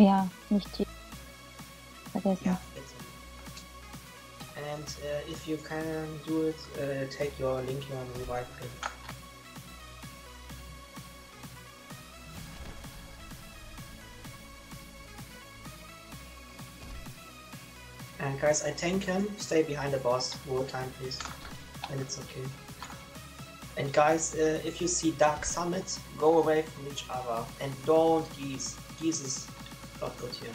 ja, nicht die. Vergessen. Yeah, And uh, if you can do it, uh, take your link your revive pin. And guys, I tank him. Stay behind the boss. War time, please. And it's okay. And guys, uh, if you see Dark Summit, go away from each other. And don't geese. Geese good here.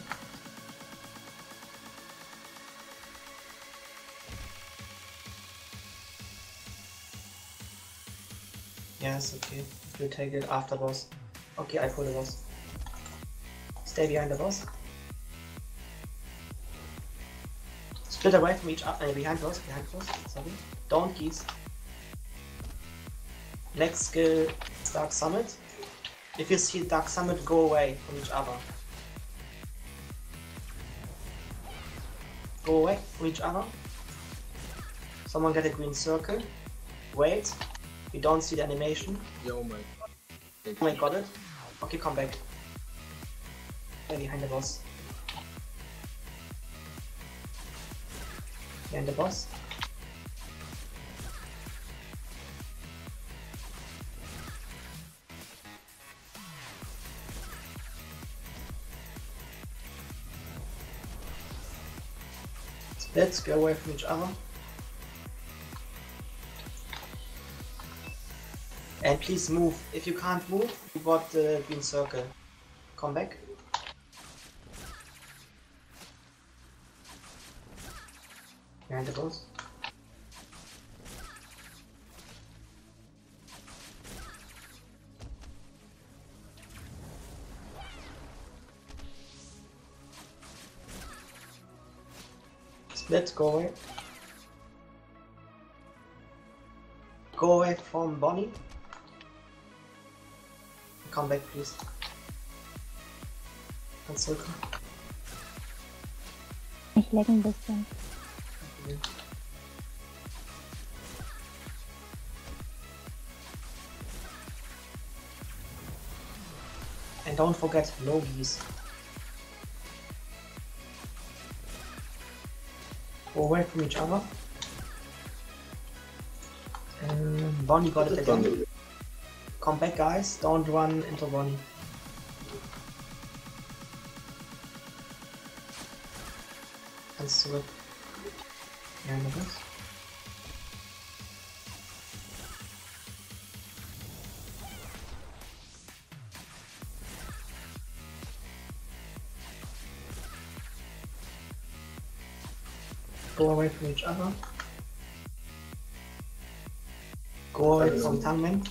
Yes, okay. We'll take it after boss. Okay, I pull the boss. Stay behind the boss. Split away from each other. Uh, behind boss, behind boss. Sorry. Don't. Next skill Dark Summit. If you see Dark Summit, go away from each other. Go away from each other. Someone get a green circle. Wait. We don't see the animation. Oh my Oh my god it. Okay, come back. Behind the boss. Behind the boss. Let's go away from each other. And please move. If you can't move, you got the green circle. Come back. Behind the. Split, go away. Go away from Bonnie. Come back, please. Ganz zurück. Ich lecke ein bisschen. And don't forget Logis. Go away from each other. Um, Bonnie got it again. Come back, guys. Don't run into Bonnie. Ganz zurück. Ja, noch away from each other. Go away from Tangmen.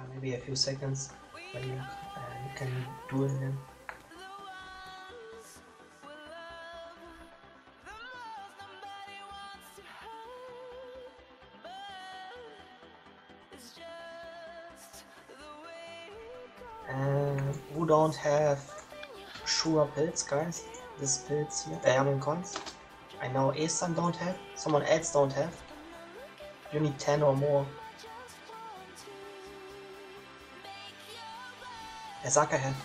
Yeah, maybe a few seconds when you, uh, you can do him. Uh, who don't have sure pills, guys? This pills here, uh, I mean coins. I know Esan don't have, someone else don't have. You need 10 or more. Asaka have.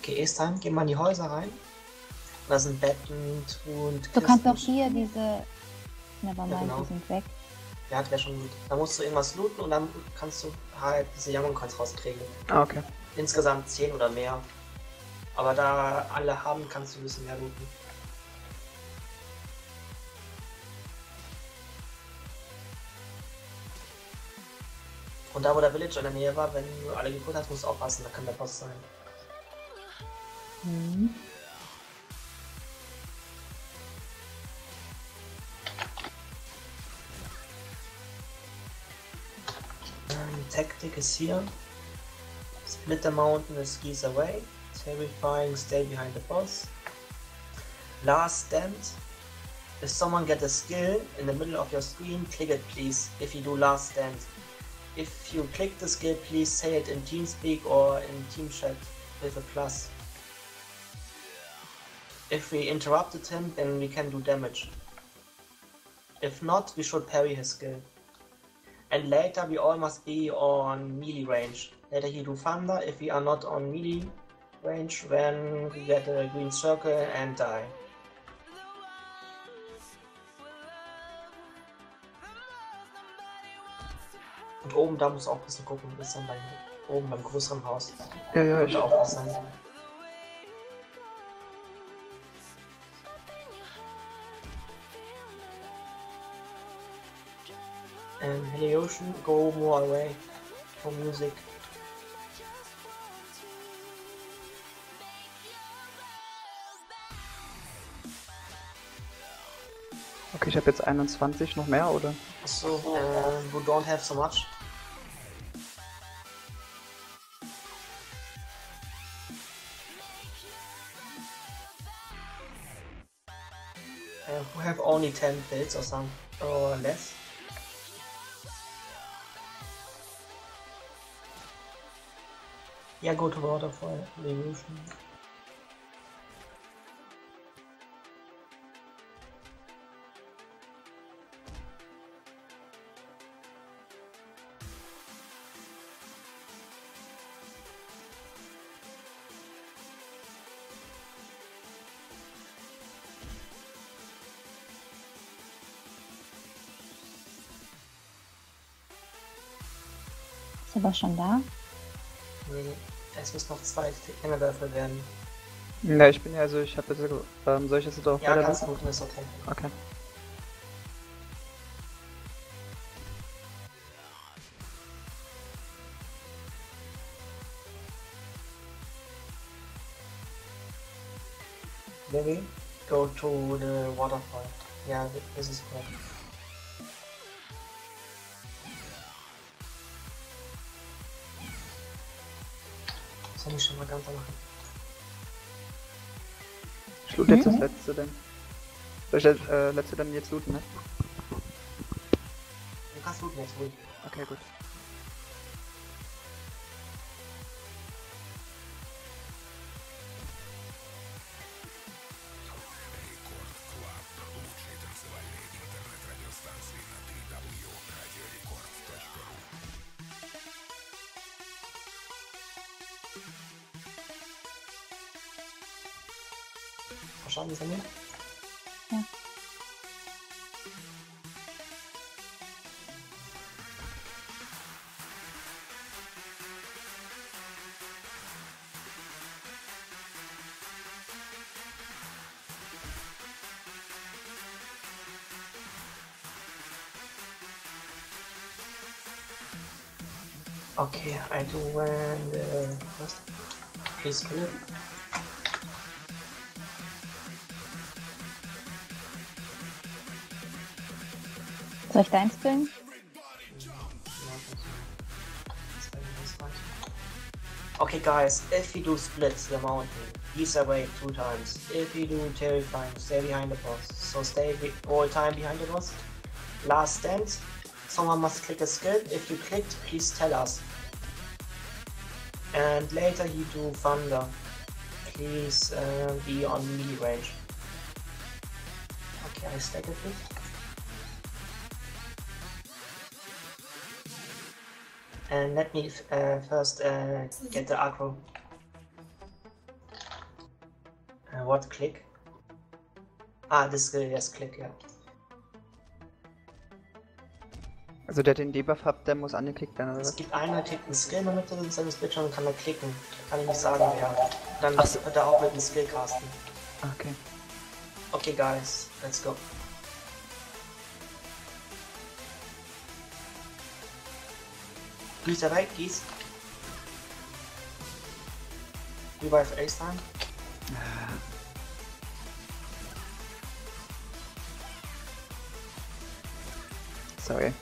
Okay, Estan, geh mal in die Häuser rein. Da sind Betten, Truhen, Du kannst auch hier diese. Nevermind, Ja, genau. die sind weg. Ja, das wäre schon gut. Da musst du irgendwas looten und dann kannst du halt diese Yammon Coins rauskriegen. Ah, okay. Insgesamt 10 oder mehr. Aber da alle haben, kannst du ein bisschen mehr looten. Und da, wo der Village in der Nähe war, wenn du alle geholt hast, musst du aufpassen, da kann der Boss sein. Mhm. Um, tactic is here. Split the mountain and skis away. Terrifying, stay behind the boss. Last stand. If someone get a skill in the middle of your screen, click it please, if you do last stand. If you click the skill, please say it in TeamSpeak or in Team Chat with a plus. If we interrupted him, then we can do damage. If not, we should parry his skill. And later we all must be on melee range. Later he do thunder. If we are not on melee range, then we get a green circle and die. Und oben da muss auch ein bisschen gucken, bis dann bei oben beim größeren Haus. Ja, ja, ich. Auch was sein. And Heliocean, go more away for music. Okay, ich habe jetzt 21 noch mehr, oder? So, uh, who don't have so much. Uh, who have only 10 pills or some or less. Yeah, go to waterfall, Revolution. Aber schon da. Nee, es müssen noch zwei Hängerwürfel werden. Ja, ich bin ja, also ich habe jetzt, ähm, soll ich jetzt doch Ja, du gucken, ist okay. Okay. Maybe go to the waterfall. Yeah, th- this is good. Mal ganz machen? Ich loot jetzt Mhm. das letzte denn. Soll ich das äh, letzte dann jetzt looten, ne? Du kannst looten jetzt ruhig. Okay, gut. Okay, I do when the uh, first. please kill it. Soll ich deins? Okay, guys, if you do split the mountain, ease away two times. If you do terrifying, stay behind the boss. So stay all time behind the boss. Last stand, someone must click a skill. If you clicked, please tell us. And later you do thunder. Please uh, be on melee range. Okay, I stack it. And let me uh, first uh, get the aggro. Uh, what click? Ah, this skill, yes, click, ja. Also der den Debuff hat, der muss angeklickt werden, oder Es gibt einen, der klickt einen Skill in der Mitte seines Bildschirms und kann da klicken. Kann ich nicht sagen, wer. Dann wird er auch mit einem Skill casten. Okay. Okay, guys, let's go. Please away, please. Revive Ace time. Sorry.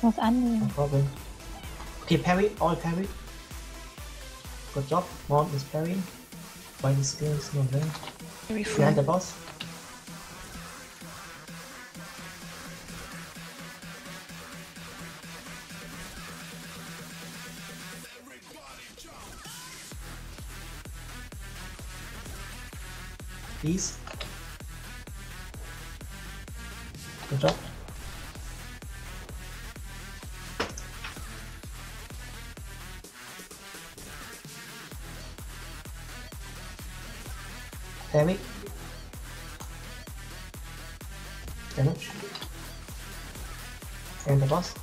Ich muss annehmen. No problem. Okay, parry, all parry. Good job. Mountain is parrying. While the skill is not there. Behind the boss. Boss.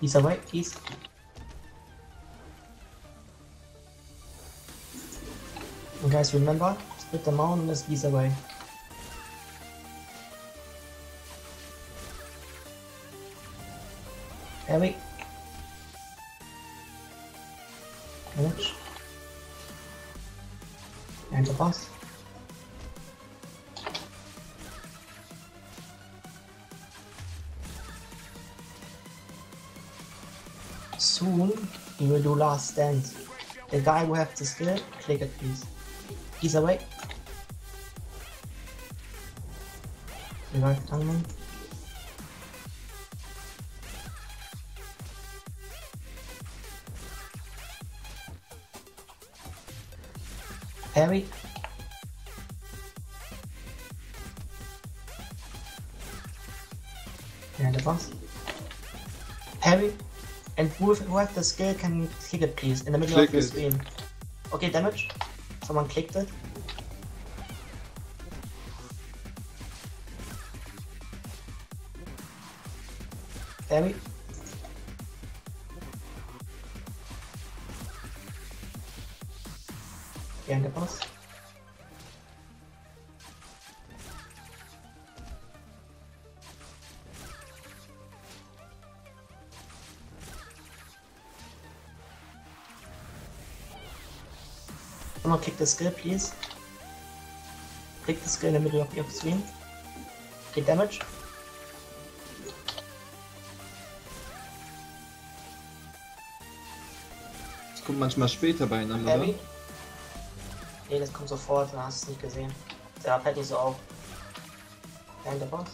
He's away, he's. And guys, remember, split the mountain is ease away. Heavy. Damage. And the boss. Soon he will do last stand. The guy who have the skill, click it please. He's away. Revive Tangman. Boss. Harry. And who, who has the skill can click it please in the middle Click of the it. screen. Okay, damage. Someone clicked it. Harry. Click the skill, please. Click the skill in the middle of your screen. Get damage. Das kommt manchmal später bei einem, oder? Heavy. Nee, das kommt sofort, dann hast du es nicht gesehen. Der fällt nicht so auf. Behind the boss.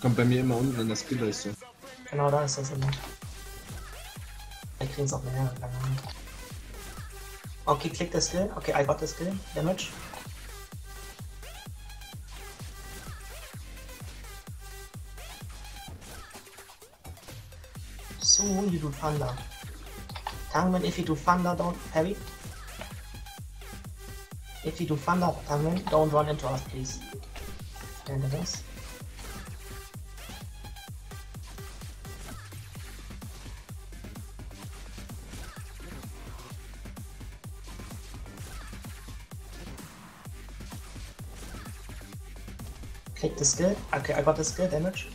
Kommt bei mir immer unten in der Skillleiste. Genau da ist das immer. Kriegen es auch mehr. Okay, click the skill. Okay, I got the skill. Damage. Soon you do thunder. Tangman, if you do thunder, don't heavy. If you do thunder, Tangman, don't run into us, please. And the The skill. Okay, I got the skill damage.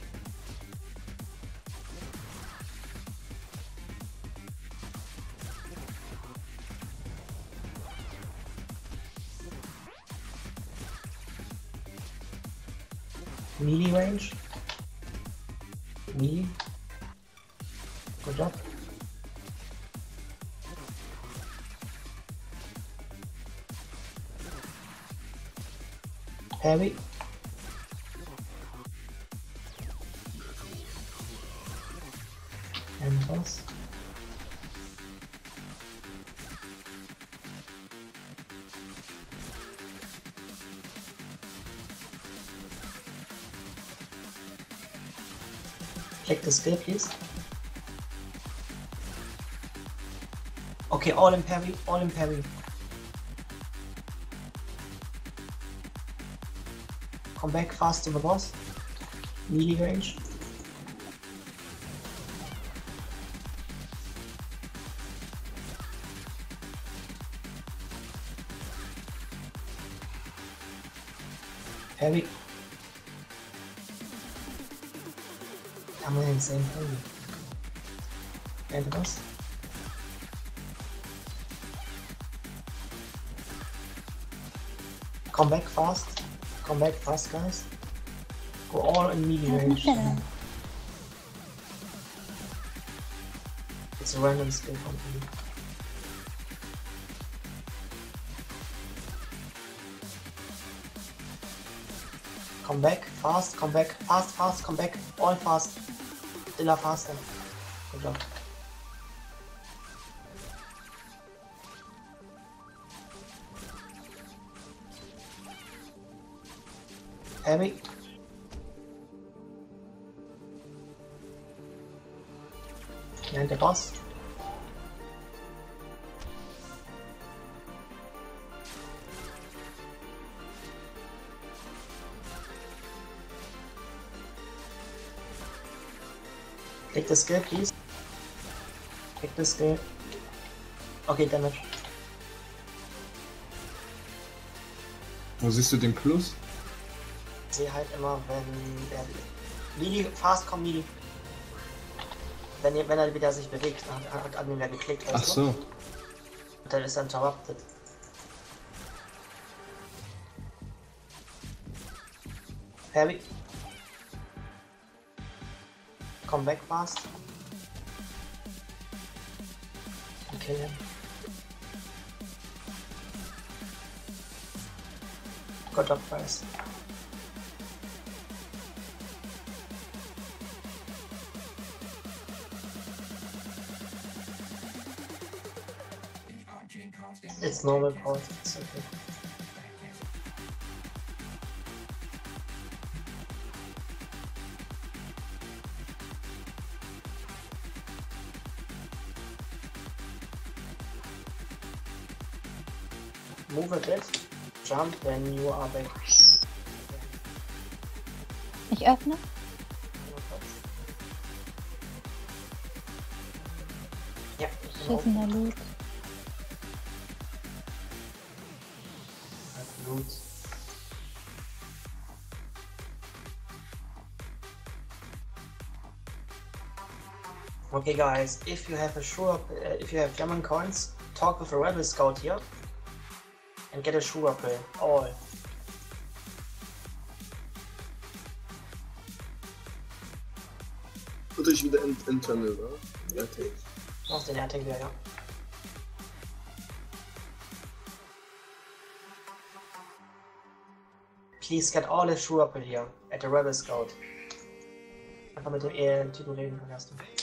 Melee range. Melee. Good job. Heavy. The please. Okay, all in parry, all in parry. Come back fast to the boss. Melee range. Back fast, guys. Go all in melee range. It's a random skill from me. Come back, fast, come back, fast, fast, come back, all fast. Dilla faster. Good job. Heavy. And the boss. Take the skill, please. Take the skill. Okay, damage. Wo siehst du den Plus? Sehe halt immer, wenn der Melee, fast kommt Melee. Wenn, wenn er wieder sich bewegt, dann hat, hat Admin ja geklickt, weißt Ach du? so. Und dann ist er interrupted. Heavy. Come back fast. And kill him. Normal part, it's okay. Move a bit, jump when you are back. Ich öffne. Ja, Schießender. Loot. Okay, guys, if you have a sure, uh, if you have diamond coins, talk with a rebel scout here and get a sure play. All. Und ich wieder in, internal, oder? Ja, take. Mach den Airtank wieder, ja. Please get all the sure here at the rebel scout. Einfach mit dem Typen reden vergessen. Okay.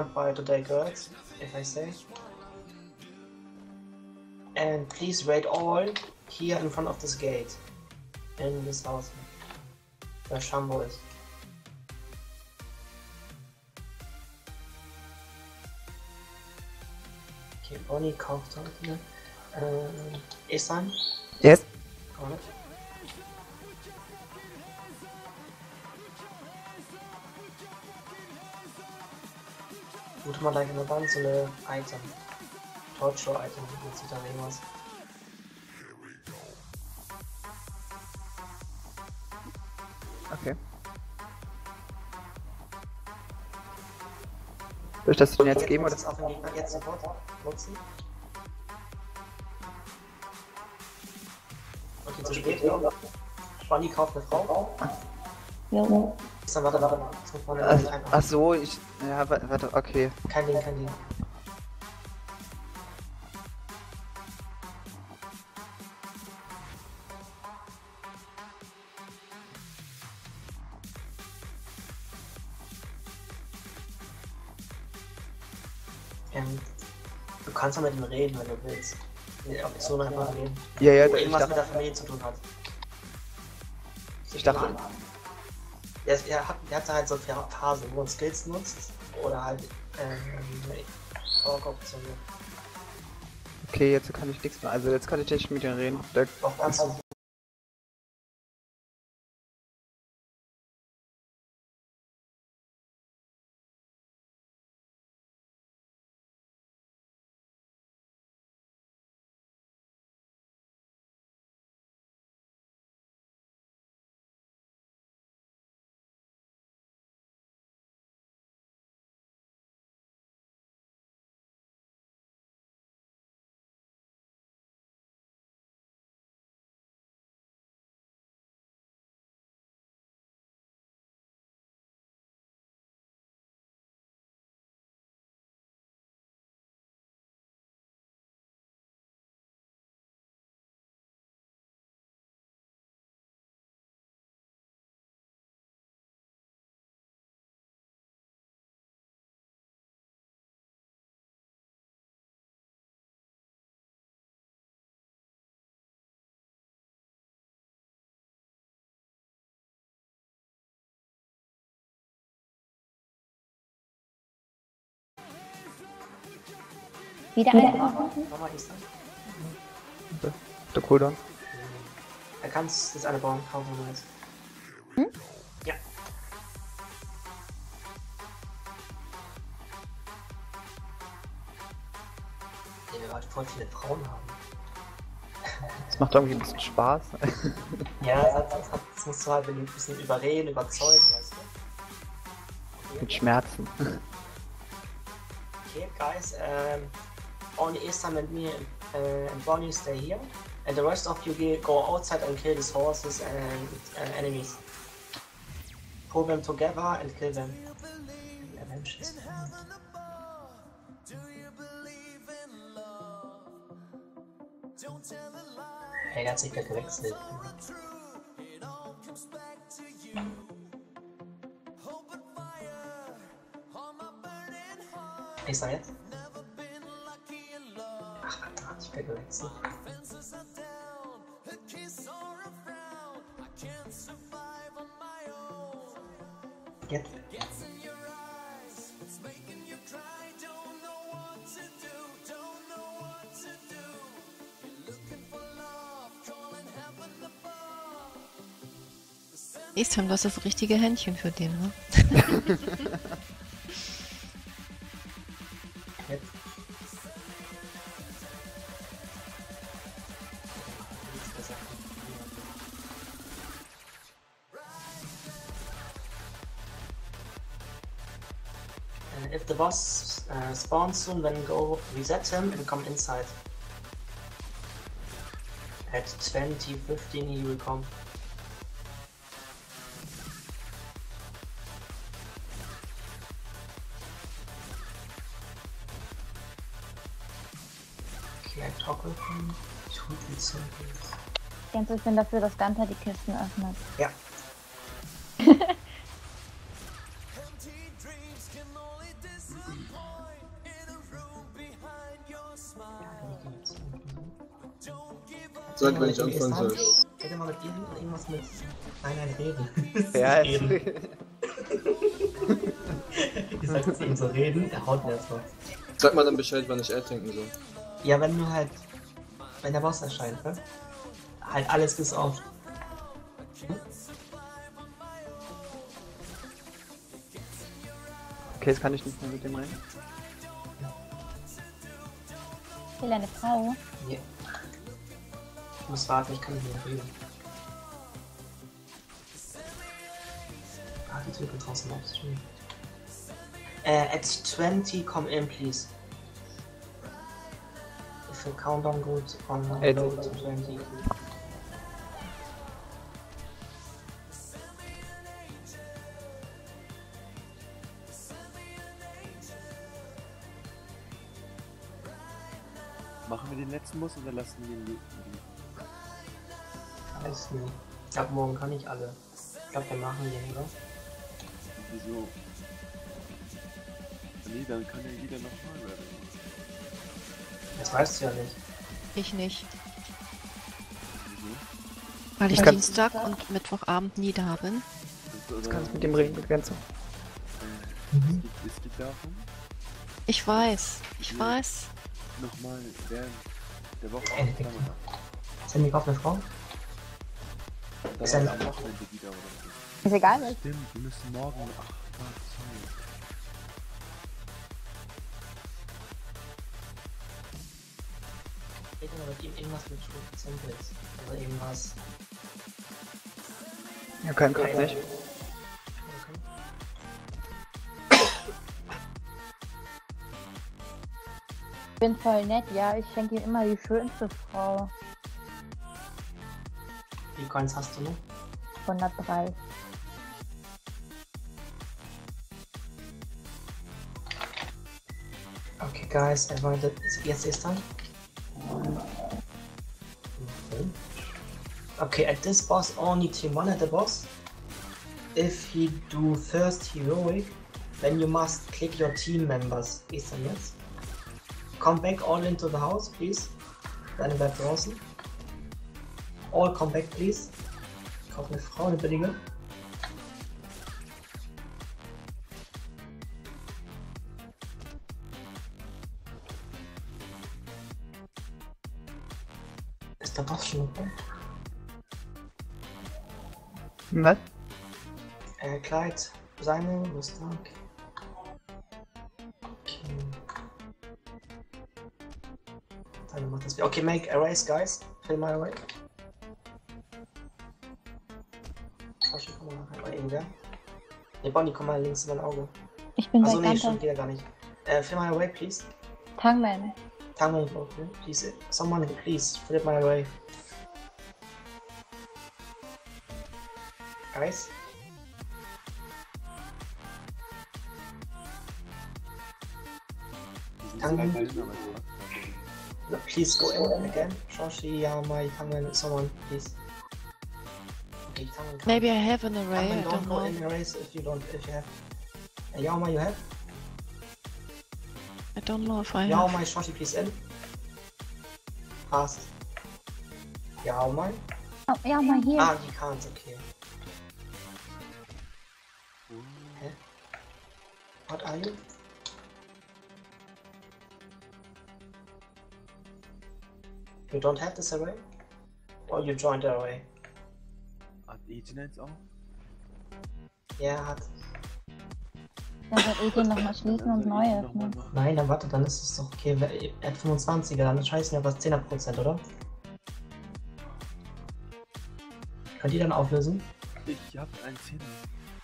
Want fire today, girls? If I say. And please wait all here in front of this gate. In this house. Where Shambo is. Okay, Bonnie kauft heute. Äh, Esan? Yes. Mal gleich in der Wand so eine Item. Torture-Item, nennt sich da irgendwas. Okay. Soll ich das denn jetzt geben oder? es auf den Gegner jetzt sofort nutzen. Okay, zu spät. Spanny kauft eine Frau. Jo. Dann warte, warte mal. Muss man Ach, ach so, ich. Ja, wa- warte, okay. Kein Ding, kein Ding. Ähm, du kannst doch mit ihm reden, wenn du willst. Die Option einfach reden. Ja, ja, irgendwas mit der Familie zu tun hat. ich dachte, Er, er, hat, er hatte halt so Phasen, wo er Skills nutzt oder halt ähm, Talk-Optionen. okay, jetzt kann ich nichts mehr. Also jetzt kann ich nicht mit dir reden. Der, Auch ganz Wieder eine Ordnung? Nochmal Eastern. der Cooldown. Er kann das eine bauen, kaufen, wenn du willst. Hm? Ja. Nee, wir heute voll viele Frauen haben. Das macht irgendwie ein bisschen Spaß. Ja, das, hat, das, hat, das musst du halt ein bisschen überreden, überzeugen, weißt du? mit Schmerzen. Okay, guys, um, only Isam and me uh, and Bonnie stay here, and the rest of you go outside and kill these horses and uh, enemies. Pull them together and kill them. Hey, sich gerade gewechselt. Ist er jetzt? Gerade gewechselt. Jetzt. Istam, du hast das richtige Händchen für den, ne? boss uh, spawns soon, then go reset him and come inside. At 20, 15 he will come. Okay, I toggle him. Jens, ich bin dafür, dass Gunther die Kisten öffnet. Ja. Sag, wenn ich anfangen soll. Hätte mal mit irgend- irgendwas mit. Nein, nein, reden. Ja, reden. Ich sag zu ihm so reden, er haut mir jetzt was. Sag mal dann Bescheid, wann ich Air tanken soll. Ja, wenn du halt wenn der Boss erscheint, ne? Halt alles bis auf. Okay, jetzt kann ich nicht mehr mit dem reden. Ich will eine Frau. Ich muss warten, ich kann nicht mehr reden. Ah, die Tür geht draußen auf. Stream. Äh, at 20, come in, please. If the countdown goes on At- low to 20. Machen wir den letzten Muss oder lassen wir den liegen? Weiß nicht. Ich glaube, morgen kann ich alle. Ich glaube, wir machen den, oder? Wieso? Nee, dann kann ja jeder nochmal werden. Das weißt du ja nicht. Ich nicht. Wieso? Weil ich Ich kann- Dienstag und Mittwochabend nie da bin. Das, Jetzt kannst du mit dem reden, begrenzen. Äh, es, geht, es geht darum, Ich weiß. Ich Ja. weiß. nochmal während der Woche. Sind die auf eine Frau? Ist Wochenende wieder oder so. Ist egal, was. Stimmt, wir müssen morgen. Ach, Gott. Geht aber mit ihm irgendwas mit Samples. Oder irgendwas. Ja, kein Kopf nicht. Ich bin voll nett, ja. Ich schenke ihm immer die schönste Frau. Hast du noch? 103. Okay, guys, er I wanted. Jetzt ist dann. Okay. Okay, at this boss, only team one at the boss. If he do first heroic, then you must click your team members. Ist dann jetzt? Come back all into the house, please. Deine bleibt draußen. All come back, please. Ich kaufe eine Frau, eine billige. Ist der Boss schon okay? Was? Äh, Kleid, seine. Okay. Dann macht das. Okay, make erase, guys. Fill my array. Oder irgendwer. Ne, Bonnie, komm mal links in mein Auge. Ich bin Also nee, schon Ganta. geht ja gar nicht. Äh, fill my array, please. Tangman. Tango, okay. Please, someone, please, fill my array. Guys? No, please go in again. Shoshi, Yamai, Tangen, someone, please. Okay, Tangen, come. Maybe I have an array. Tangen, I don't don't know. in erase if you don't, if you have. Uh, Yaomai, you have? I don't know if I have. Yaomai, Shoshi, please in. Fast. Yaomai? Oh, ja, mal hier. Ah, you can't, okay. Hä? What are you? You don't have this array? Or you joined the array? Ejin eins auch? Ja, er hat. Dann wird Eti nochmal schließen und neu öffnen. Nein, dann warte, dann ist es doch okay. Er hat 25er, dann scheißen ja was 10er%, oder? Könnt ihr dann auflösen? Ich hab ein Zehner.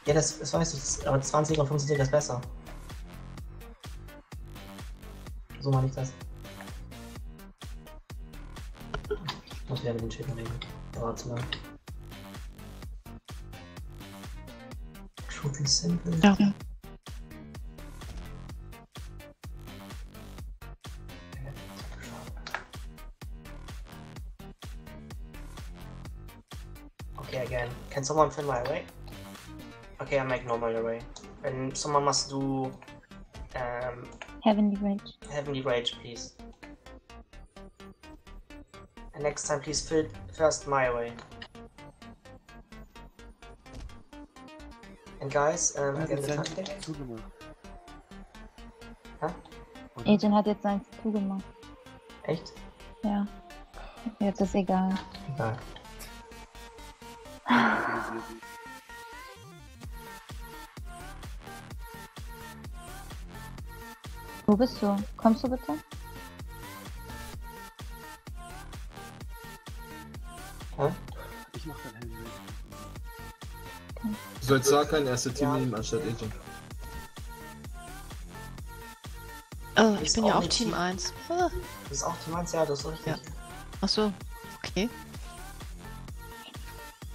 Ja, das, das weißt du, das, aber 20 und 25 ist besser. So meine ich das. Ich muss wieder mit den Schiffen reden. Dauert zu lang. Truth is simple. Ja. Okay, again. Can someone fill my way? Okay, I make normal array. And someone must do um, Heavenly Rage. Heavenly Rage, please. And next time, please fill first my array. And guys, um, Er hat again jetzt the zugemacht. Hä? Agent hat jetzt seins zugemacht. Echt? Ja. Jetzt ist egal. Egal. Wo bist du? Kommst du bitte? Du sollst Sarkan erste Team Ja. nehmen anstatt Agent. Oh, ich Ist bin auch ja auf nicht Team tief. 1. Ah, Das ist auch Team 1, ja, das ist richtig. Ja. ach so, okay.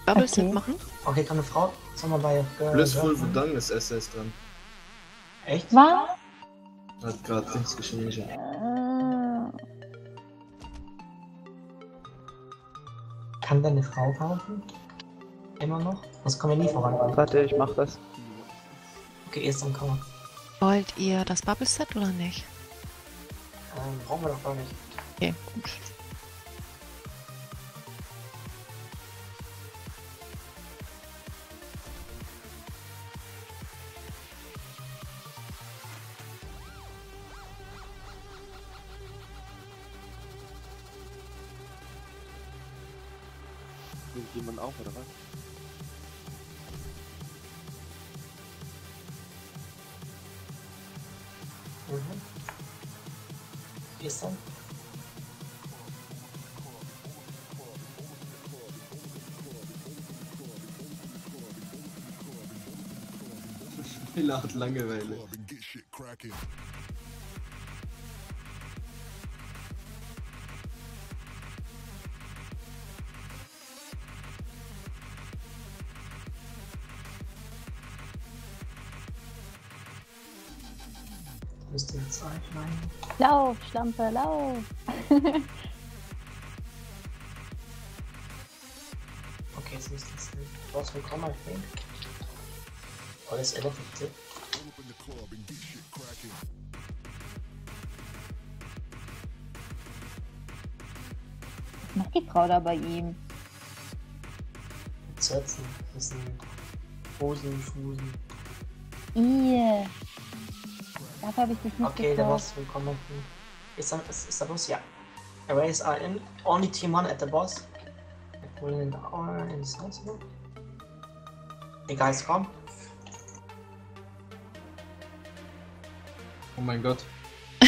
Bubble Set Okay. machen? Okay, kann eine Frau. Sollen wir bei. Girl- Blissful Wudang ist SS dran. Echt? Was? Hat gerade Dings geschrieben. Äh, Kann denn eine Frau kaufen? Immer noch? Das kommen wir nie voran. Warte, ich mach das. Okay, erst am Cover. Wollt ihr das Bubble Set oder nicht? Ähm, brauchen wir doch gar nicht. Okay, gut. Nimmt jemand auf, oder was? Hat Langeweile. Müsste jetzt rein. lauf, Schlampe, lauf. Okay, jetzt müsste es sein. Was willkommen, I think. Das ist Elephant Tip. Was macht die Frau da bei ihm? Zerzen. Ein Hosen, Fusen. Ih. Dafür habe ich dich nicht Okay, der gekauft. Boss will commenten. Ist, ist, ist der Boss? Ja. Arrays are in. Only team one at the boss. Pulling in the hour in the sensible. Hey guys, come. Oh mein Gott.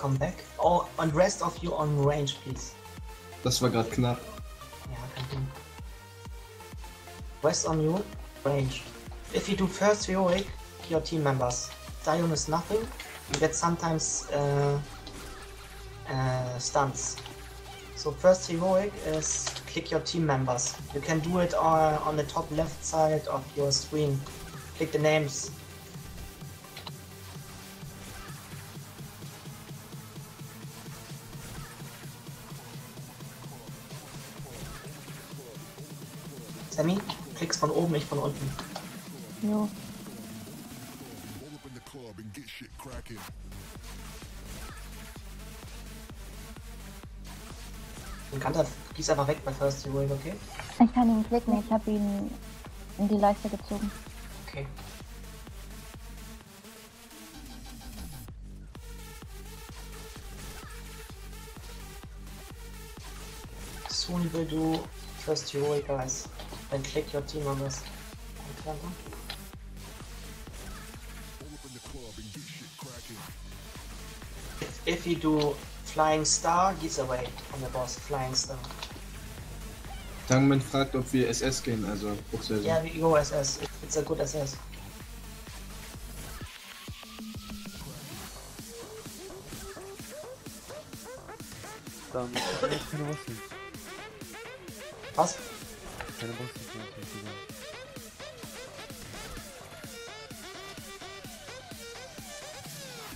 Come back. Oh, and rest of you on range, please. Das war gerade knapp. Ja, kein Ding. Rest on you, range. If you do first heroic, your team members. Dion is nothing. You get sometimes uh, uh, stunts. So first heroic is click your team members. You can do it uh, on the top left side of your screen. Click the names. Sammy, klickst von oben, ich von unten. Jo. Den Kanter gieß einfach weg bei First Heroic, okay? Ich kann ihn klicken, ich habe ihn in die Leiste gezogen. Okay. Soon will do first heroic guys. Then click your team members. If, if you do flying star, he's away from the boss. Flying star. Tangman fragt, ob wir SS gehen, also Bruchsaison. Yeah, we go SS. It's a good SS. Dann ist jetzt keine Boss nicht. Was? Keine Boss nicht mehr. ist.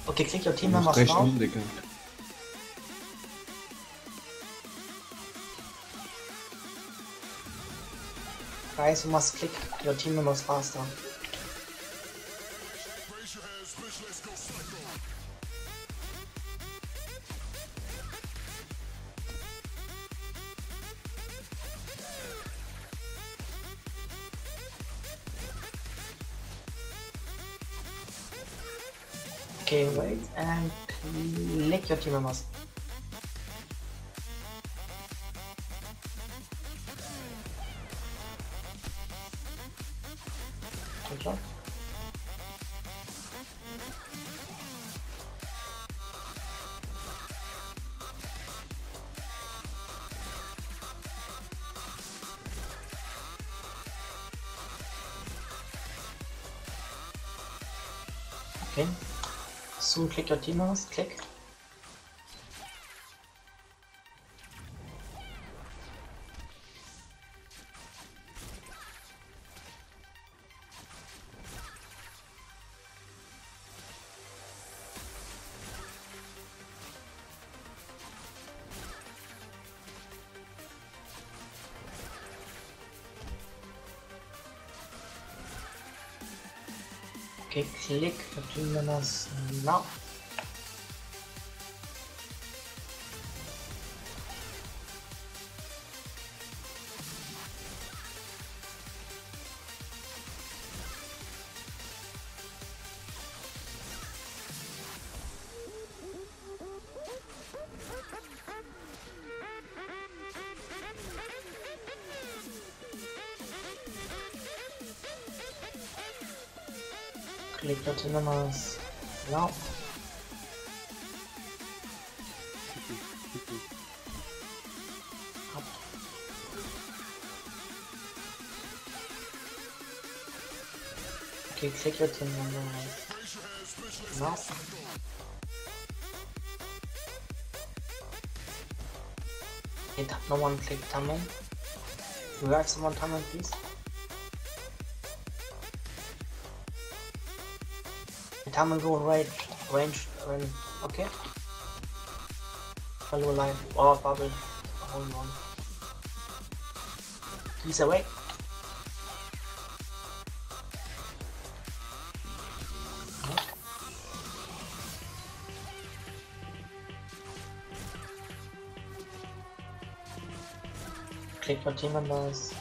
Okay, click your team Du musst Guys, you must click your team members faster. Okay, wait and click your team members. Soon click your team members. Click. Okay, click your team members now. Click your team members now. Up. Okay, click your team members now. Okay, no one click Tamon. Revive someone Tamon, please. Tamon go range, range, range. Okay. Follow line. Oh, bubble. Hold on. He's away. Click your team members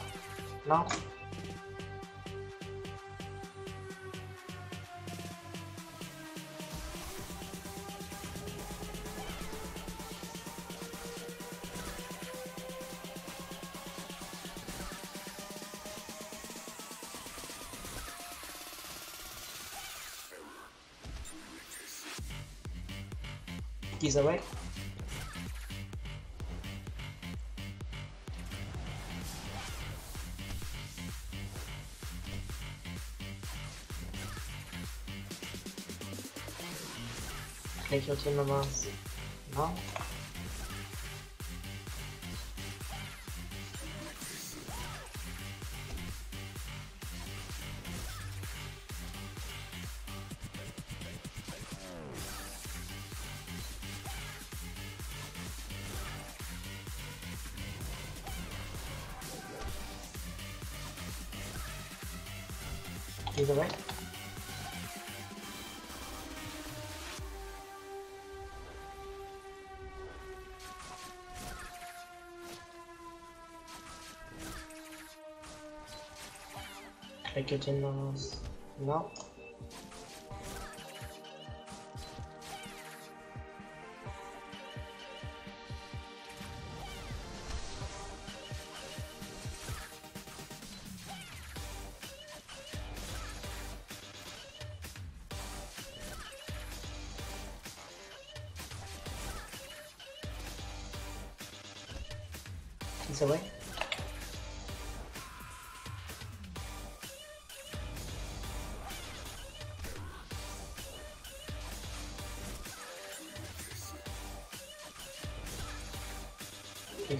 now. He's away. Click your team members now. He's Click your team members now.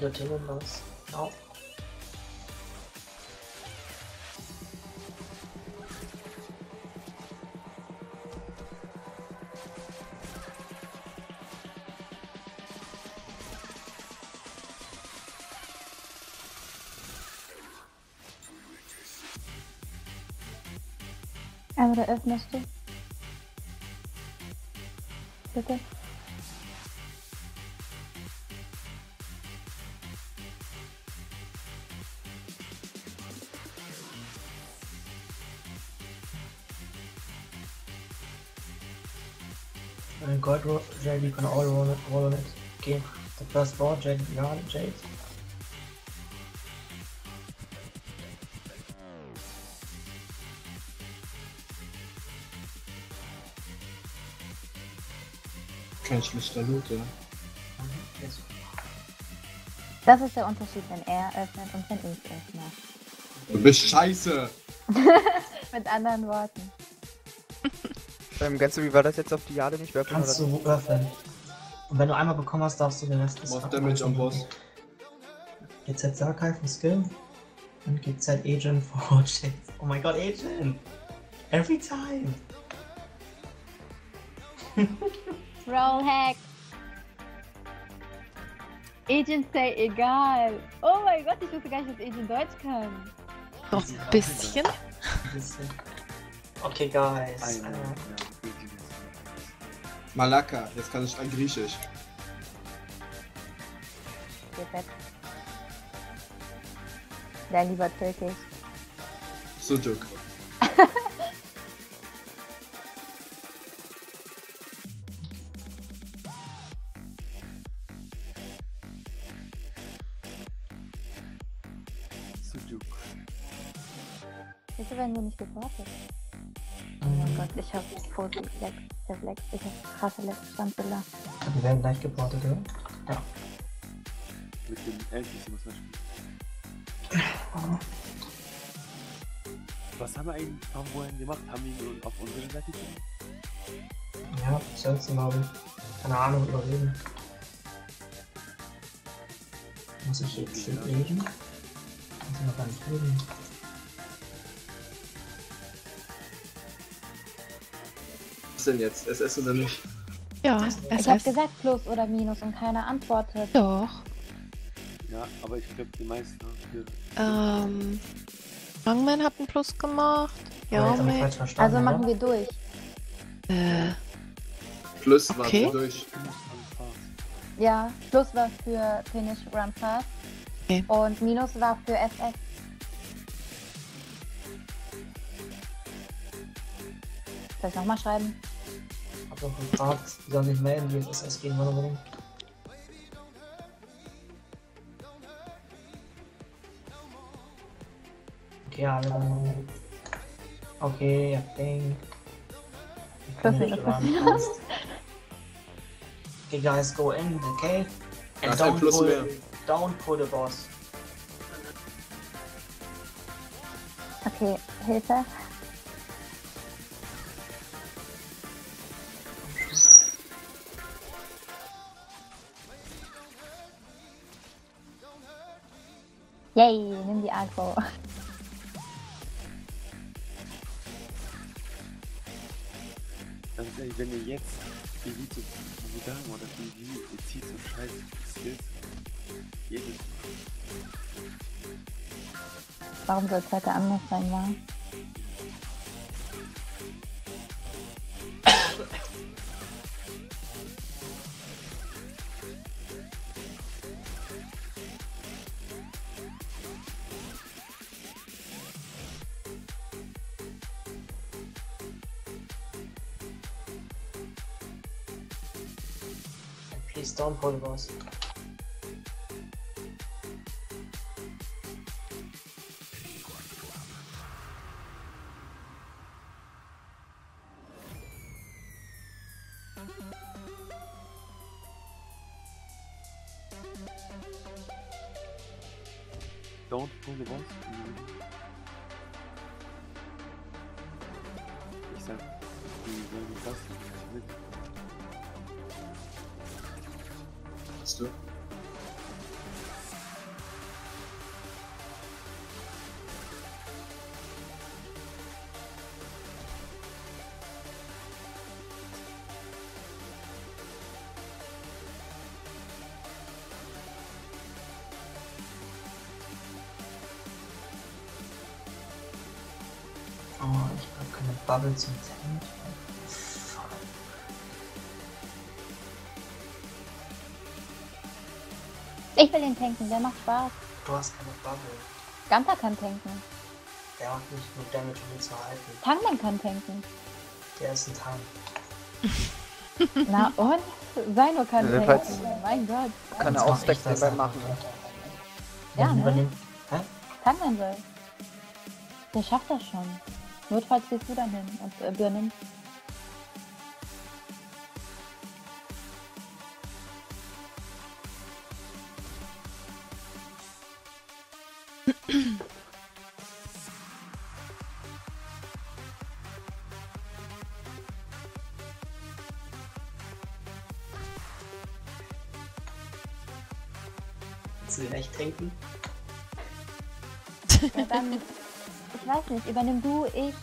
Click your team members now. Emre, öffnest du? You can all roll it, roll on it. Okay, the first ball, Jade, yeah, Jade. Kein schlechter Loot, ja. Das ist der Unterschied, wenn er öffnet und wenn ich öffne. Du bist scheiße! Mit anderen Worten. Ähm, Gänse, wie war das jetzt auf die Jade nicht werfen? Kannst oder? du öffnen. Und wenn du einmal bekommen hast, darfst du den Rest des Mach Damage am Boss. GZ Sakai für Skill. Und GZ Agent for Shit. Oh my god, Agent! Every time! Roll Hack. Agent say egal. Oh mein Gott, ich wusste gar nicht, dass Agent Deutsch kann. Doch ein bisschen. Bisschen. Okay, guys. Malaka, jetzt kann ich ein Griechisch. GZ. Ja, lieber Türkisch. Sujuk. Sujuk. Wieso werden wir nicht geportet? Oh mein Gott, ich hab Foto Flex, der Flex, ich hab krasse Standbilder. Wir werden gleich geportet, oder? Mit dem LPC muss man spielen. Was haben wir eigentlich von wohin gemacht? Haben wir ihn auf unsere Seite genommen? Ja, Chelsea, glaube ich. Keine Ahnung, überlegen. Muss ich jetzt reden? Muss ich noch gar nicht reden. Denn jetzt? SS oder nicht? Ja, Ich hab SS. gesagt Plus oder Minus und keiner antwortet. Doch. Ja, aber ich glaube, die meisten haben für. Ähm. Youngman hat einen Plus gemacht. Verstanden. Also machen oder? wir durch. Äh, Plus Okay. war durch. Ja, Plus war für Finish Run Fast. Okay. Und Minus war für SS. Soll ich nochmal schreiben? Hab doch gefragt, die sollen sich melden, die SS gehen wollen unbedingt. Okay, ja, wir dann. Okay, ja, Ding. Minus. run fast. Okay, guys, go in the cave. Da And ein don't pull, mehr. don't pull the boss. Okay, Hilfe. Yay, nimm die Agro. Ganz ehrlich, wenn ihr jetzt BV zu Budang oder ihr zieht so scheiß Skills. Jedes Warum soll es heute anders sein, wa? don't pull Bubble zum. Fuck. Ich will den tanken, der macht Spaß. Du hast keine Bubble. Ganta kann tanken. Der macht nicht genug Damage, um ihn zu halten. Tangman kann tanken. Der ist ein Tank. Na und? Sei nur kein Ja, ja, falls- Mein Gott. Kann er auch nebenbei einfach. machen. Ja, ne? Übernehm- Hä? Kann man soll. Der schafft das schon. Notfalls gehst du dann hin und äh, übernimmst. Willst du den echt trinken? Ja, dann, ich weiß nicht, übernimm du, ich,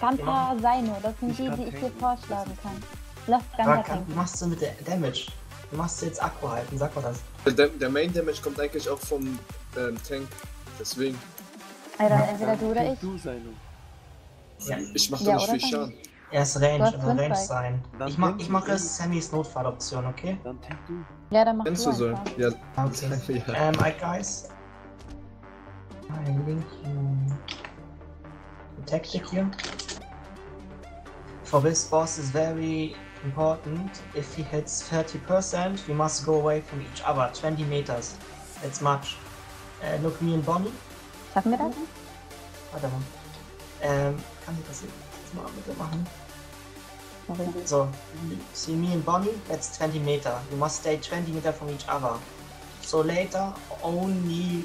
Ganta, Seino. Das sind Ich die, die ich dir vorschlagen kann. Lass Aber kann, wie tanken. machst du mit der Damage? Wie machst du jetzt Akku halten? Sag mal das. Der, der Main Damage kommt eigentlich auch vom ähm, Tank. Deswegen, Alter, Ja, entweder du oder ich. Du sein. Ja. ich mach Ja, doch nicht oder viel Schaden. Er ist Du Range, hast also Range sein. Dann Ich, mach, ich du, mache. Sammys Notfalloption, okay? Dann tank du. Ja, dann mach Kennst du du so? Ja, Okay. ja. Um, I guys. I link you tactic here. For this boss is very important. If he hits 30%, we must go away from each other. 20 meters. That's much. Uh, look me and Bonnie. Schaffen wir das? Warte mal. Ähm, kann ich das jetzt mal bitte machen? So, see me and Bonnie, that's 20 meter. You must stay 20 meter from each other. So later, only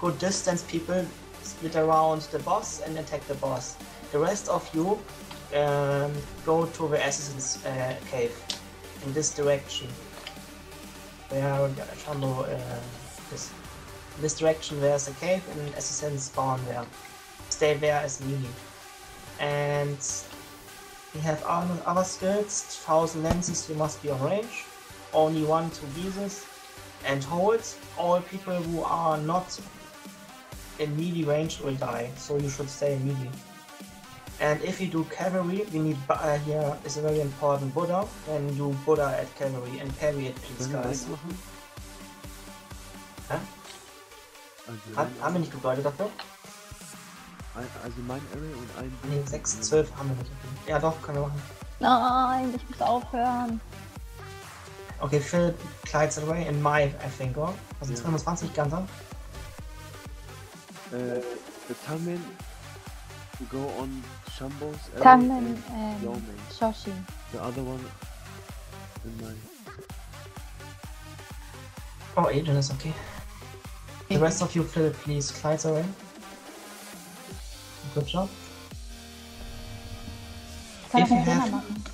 good distance people split around the boss and attack the boss. The rest of you um, go to the assassin's uh, cave in this direction. Where Shambo uh, is. In this direction there's a cave and assassins spawn there. Stay there as melee. And we have other, skills, 1000 lenses, you must be on range, only one to pieces, and hold. All people who are not in melee range will die, so you should stay in melee. And if you do cavalry, we need uh, here is a very important Buddha, then do Buddha at cavalry and parry it, please, guys. Hä? Also, Hat, haben wir nicht gebläutet dafür? also mein Array und ein. Ne, 6, 12 haben wir nicht. Ja, doch, können wir machen. Nein, ich muss aufhören. Okay, Phil Clyde's away in my, I think, or? Also Ja. 25 ganz an. Äh, the Tangman to go on Shambo's Tangmen, and ähm, main. Shoshi. The other one in my. Oh, Agent is okay. The rest of you, Phil, please, Clyde's away. Good job. Ich kann auch einen Zehner machen.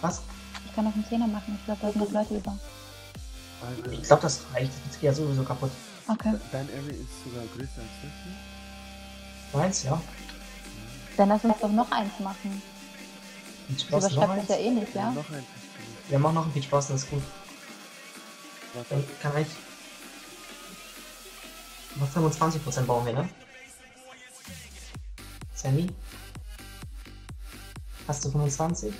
Was? Ich kann auch einen Zehner machen. Ich glaube, da sind noch Leute über. Ich glaube, das reicht. Das geht ja sowieso kaputt. Okay. dein Array ist sogar größer als das hier. Meins, ja. Dann lass uns doch noch eins machen. Das Blossom noch überschreibt sich ja eins. eh nicht, ja? Noch ein Festival. Wir machen noch ein Peach Blossom, das ist gut. Warte, Dann kann ich. Noch 25% brauchen wir, ne? Sammy? Hast du 25?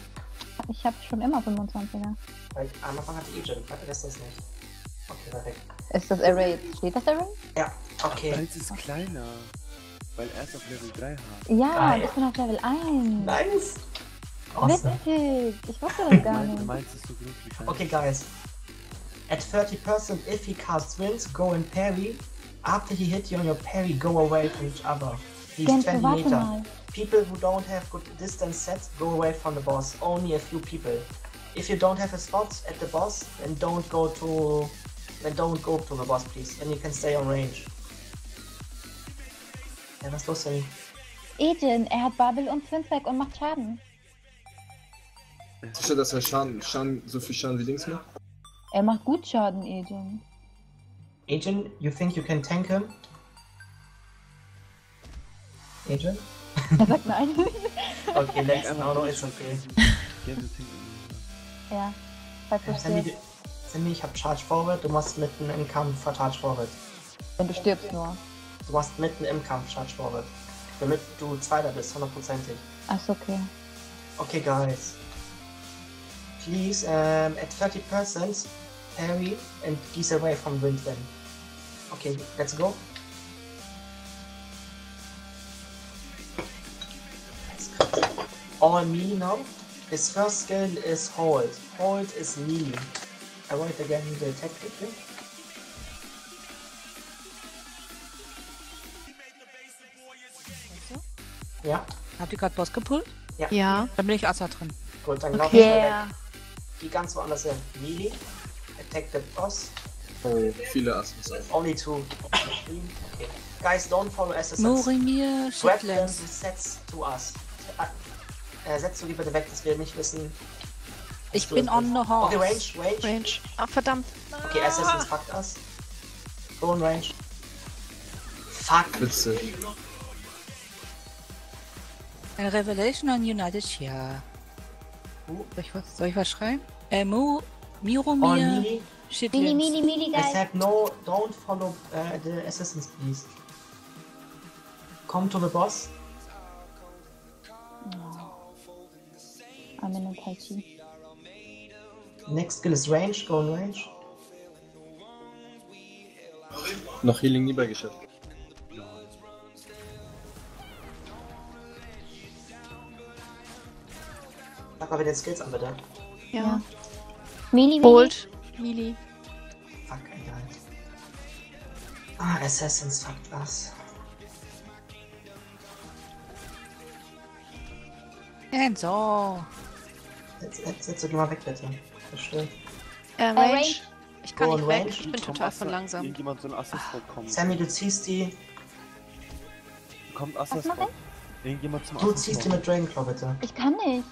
Ich habe schon immer 25er. Weil am Anfang hatte Agent, der Rest ist nicht. Okay, perfekt. Ist das Array? Steht das Array? Ja, okay. Deins ist kleiner. Weil er ist auf Level 3 hat. Ja, Geil. ich bin auf Level 1. Nice! Awesome. Witzig. Ich wusste das gar nicht. meins ist so dein. Okay, guys. At 30%, if he casts winds, go and parry. After he hit you on your parry, go away from each other. Please, Genzo, 20 warte meter. mal. People who don't have good distance sets, go away from the boss. Only a few people. If you don't have a spot at the boss, then don't go to... Then don't go to the boss, please. Then you can stay on range. Ja, was ist los, Sammy? Eden, er hat Bubble und Twinsack und macht Schaden. Sicher, dass er Schaden, Schaden, so viel Schaden wie Dings macht? Er macht gut Schaden, Eden. Agent, you think you can tank him? Agent? Er sagt nein. Okay, next. No, no, it's okay. Ja, falls du Sammy, Sammy, ich hab Charge Forward, du machst mitten im Kampf Charge Forward. Wenn du stirbst nur. Du machst mitten im Kampf Charge Forward. Damit du Zweiter bist, hundertprozentig. Achso, okay. Okay, guys. Please, um, at 30%, parry and geese away from wind then. Okay, let's go. All melee now. His first skill is hold. Hold is melee. I write again the tactic here. Ja, Habt ihr gerade Boss gepult? Ja. Dann bin ich Assa drin. gut, dann laufe ich mal weg. Die ganz woanders hin. Melee. Attack the boss. Oh, viele Assassins. Only two. Okay. Guys, don't follow assassins. Morimir, Grab them Shitlands. sets to us. Äh, setzt du die bitte weg, dass wir nicht wissen. Ich bin on the horse. Okay, range, range. Range. Ah, verdammt. Okay, Assassins fucked us. Go in range. Fuck. Witzig. Ein Revelation on United Share. Who? Soll ich was, soll ich was schreiben? Äh, On Miromir. Mini, Shitlands. mini, mini, I guys. said no, don't follow uh, the assassins, please. Come to the boss. I'm in a Chi. Next skill is range. Go in range. Noch Healing nie beigeschafft. Sag mal wieder den Skills an, bitte. Ja. Mini, mini. Bolt. Melee. Fuck, egal. Ah, Assassins fucked us. And so. Jetzt, jetzt, jetzt geh mal weg, bitte. Verstehe. Äh, Range. Range. Ich kann Go nicht on weg. range. Ich bin total von langsam. Irgendjemand so ein Assist kommen. Sammy, du ziehst die. Kommt Assist ich? Irgendjemand zum Du Assist ziehst die mit Dragonclaw, bitte. Ich kann nicht.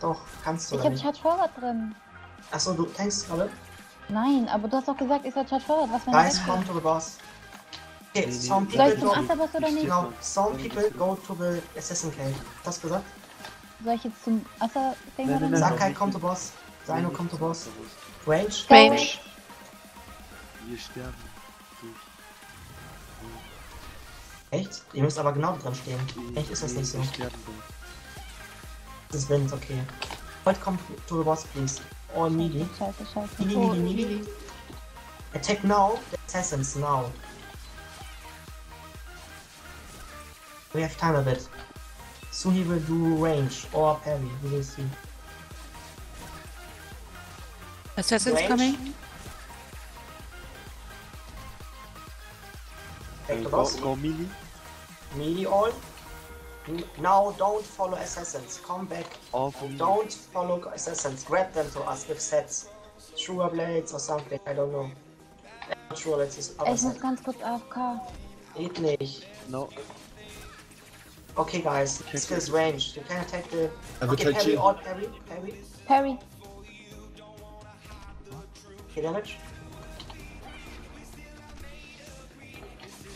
Doch, kannst du Ich hab? Charge Forward drin. Achso, du tankst gerade? Nein, aber du hast doch gesagt, ich soll Charge Forward. Was wenn Guys, come to the boss. Okay, Nee, nee, some nee. Soll people ich zum go. Asterboss oder nicht? Genau, some people go to the assassin cave. Was gesagt? Soll ich jetzt zum oder nein, nicht? nein. Sakai, come to boss. Dino, come to boss. Range. Range. Wir sterben. Echt? Ihr müsst aber genau dran stehen. Echt ist das nicht so. Das ist Wind, okay. Heute come to the boss, please. All melee. Scheiße, scheiße. Melee, Oh, melee, melee. Attack now, the assassins now. We have time a bit. Soon he will do range or parry, we will see. Assassins Range. coming. Take Go, boss. go melee. Melee all. Now don't follow assassins. Come back. All. Don't follow assassins. Grab them to us with sets. Sugar blades or something. I don't know. I'm not sure. Let's use other Ich muss ganz kurz AFK. Geht nicht. No. Okay, guys. Okay, Skills okay. range. You can attack the. Er wird Okay, Tai parry Chi. parry. Parry. Parry. Okay, damage.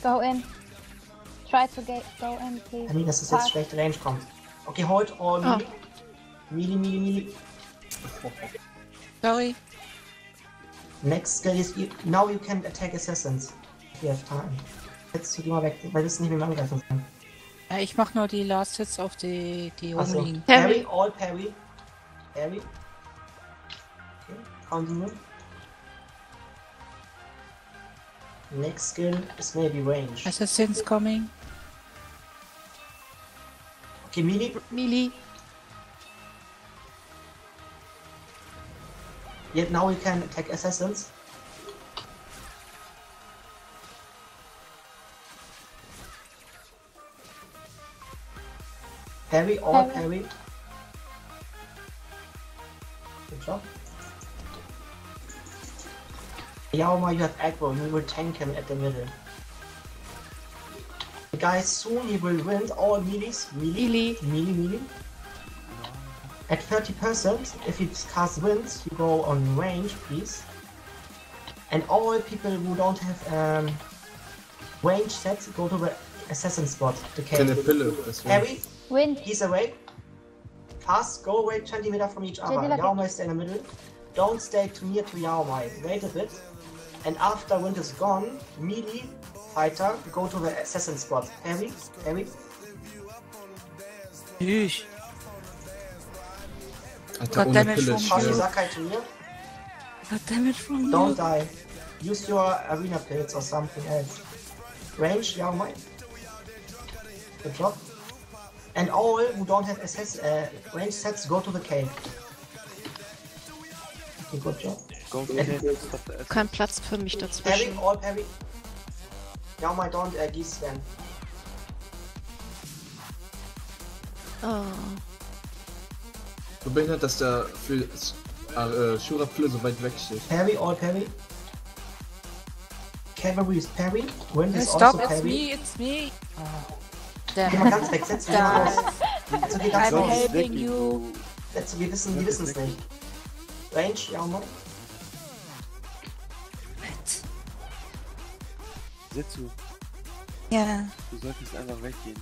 Go in. Try to get, go in, please. I mean, dass es jetzt schlecht Range kommt. Okay, hold all Ah. melee. Melee, melee. Sorry. Next skill is you, now you can attack assassins. If you have time. Jetzt geh mal weg, weil wir wissen nicht, wie wir angreifen können. Ja, ich mach nur die Last Hits auf die, die Also, rumliegen. parry, all parry. Parry. Okay, continue. Next skill is maybe range. Assassins coming. Okay, melee. Melee. Yet now we can attack assassins. Parry, Parry. parry. Good job. Yaoma, you have aggro, we will tank him at the middle. Guys, soon he will win all melees. Melee, Melee. melee, melee. At 30%, if he casts wins, you go on range, please. And all people who don't have um, range sets go to the assassin spot. The Keine cave. Pille. deswegen. Harry, win. he's away. Pass, go away 20 meter from each other. Jadila, Yaomai stay in the middle. Don't stay too near to Yaomai. Wait a bit. And after wind is gone, melee fighter go to the assassin spot. Harry, Harry, Tschüss. Alter, Gott, ohne damit Pille schon ist Shoshi schwer. Sakai to mir. God damn from Don't die. Use your arena pills or something else. Range, Yaomai. Good job. And all who don't have SS, uh, range sets go to the cave. Kein Platz für mich Parry, dazwischen. all parry. Now my don't uh, geese them. Oh. So behindert, dass der für äh, Shura Pille so weit weg steht. Parry, all parry. Cavalry is parry. Wind is Stop, also it's parry. me, it's me. Geh Damn. mal ganz weg, setz dich mal aus. Ist okay, ganz I'm raus. helping you. Setz, wir wissen es nicht. Range, ja, Mann. Setsu, Ja, du solltest einfach weggehen.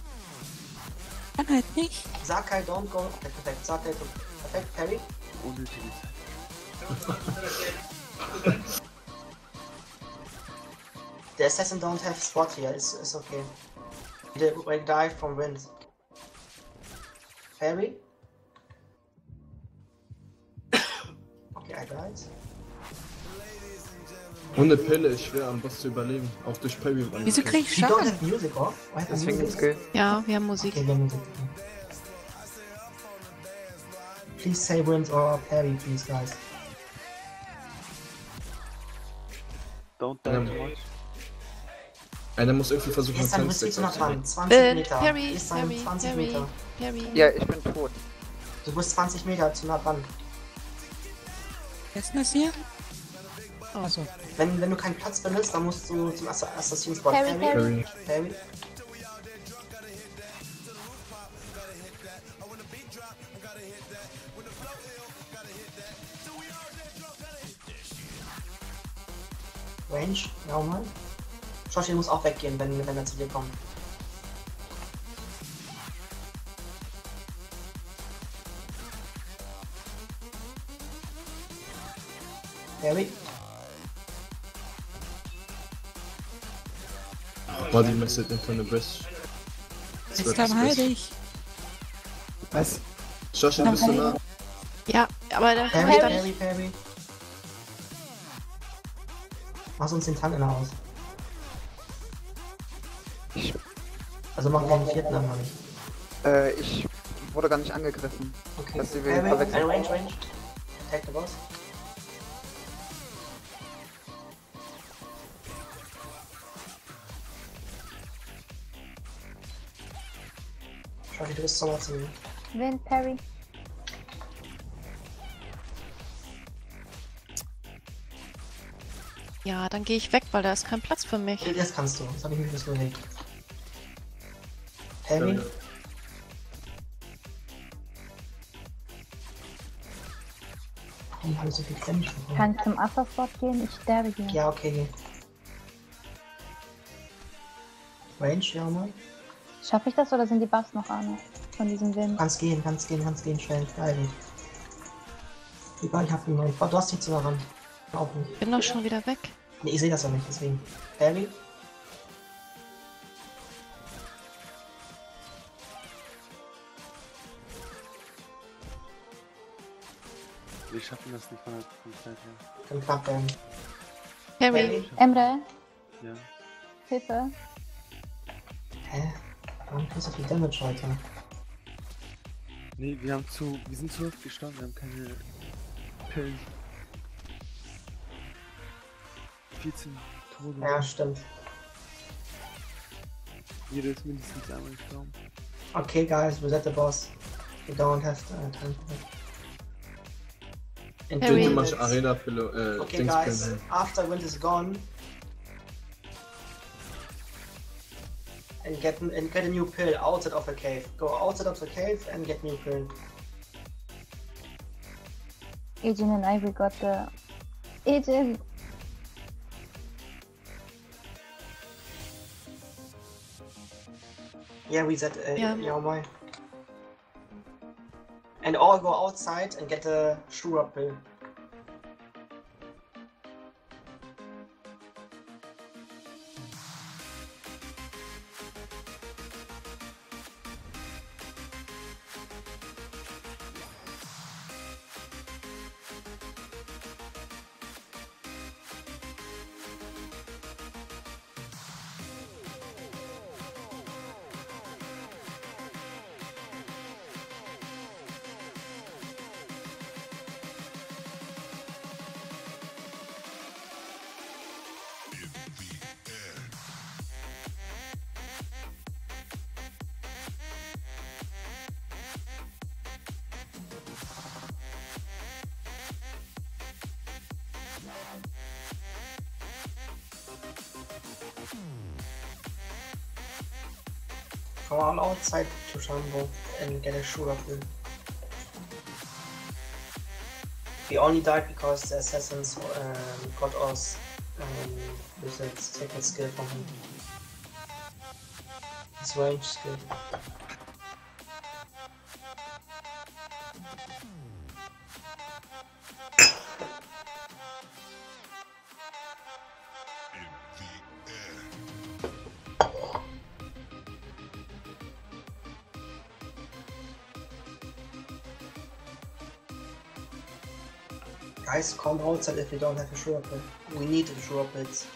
kann halt nicht. Sakai, don't go. Okay, perfekt. Sakai, perfekt. Parry. Unnötige Zeit. The assassin don't have spot here. It's, it's okay. The we dive from wind. Parry. Died. Ohne Pille ist schwer am Boss zu überleben. Auch durch Parry. und Wieso krieg ich Schaden? Deswegen music? Skill. Ja, wir haben Musik. Okay, wir haben Musik. Please say wind or parry, please, guys. Don't die too much. Einer muss irgendwie versuchen, Gestern einen bist du zu nah Tanzdeck dran. 20 Äh, Meter. Parry, Gestern Parry, 20 Parry, Meter. Parry. Ja, ich bin tot. Du bist 20 Meter zu nah dran. Wer ist hier? Also, Wenn, wenn du keinen Platz findest, dann musst du zum Ass Assassin-Spot. Parry, Parry. Parry. Range, ja mal. Shoshi muss auch weggehen, wenn, wenn er zu dir kommt. Parry. Body Method into the Breast. jetzt dann halt ich. Was? Joshi, bist du nah? Ja, aber da kann Parry, ich dann Parry, Parry. Mach uns den Tank in aus. Ich, Also mach keinen vierten einmal nicht. äh, ich wurde gar nicht angegriffen. Okay. Dass sie äh, Range, Range. Attack the boss. Schau, du bist so nah zu mir. Wind, Parry. Ja, dann gehe ich weg, weil da ist kein Platz für mich. Okay, das kannst du. Das habe ich mir fürs überlegt. Parry. Warum habe ich so viel Damage bekommen? Kann ich zum Afterspot gehen? Ich sterbe hier. Ja, okay. Range, ja mal. Schaffe ich das oder sind die Buffs noch an? Von diesem Wind? Kannst gehen, kannst gehen, kannst gehen, schnell. Geil. Egal, ich hab ihn noch. Du hast die zu ran. Auch nicht. Bin doch schon wieder weg. Nee, ich sehe das ja nicht, deswegen. Barry? Wir schaffen das nicht von der Zeit her. Dann knapp werden. Harry, Emre, Ja. Hilfe. Hä? Warum kriegst du so viel Damage heute? Nee, wir haben zu. Wir sind zu oft gestorben, wir haben keine Pillen. 14 Tode. Ja, stimmt. Jeder ist mindestens einmal gestorben. Okay, guys, reset the boss. We don't have uh, time for that. Minutes. machst Arena Pille, äh, Okay, Dings guys, Pillen. after wind is gone, and get and get a new pill outside of the cave. Go outside of the cave and get new pill. Agent and Ivy got the... Agent! Yeah, reset. Uh, Yeah. yeah. And all go outside and get a Shura pill. Go all outside to Shambo and get a shoot up him. We only died because the assassins um, got us um, with that second skill from him. His range skill. Guys, come outside if we don't have a sure pit. We need a sure pits.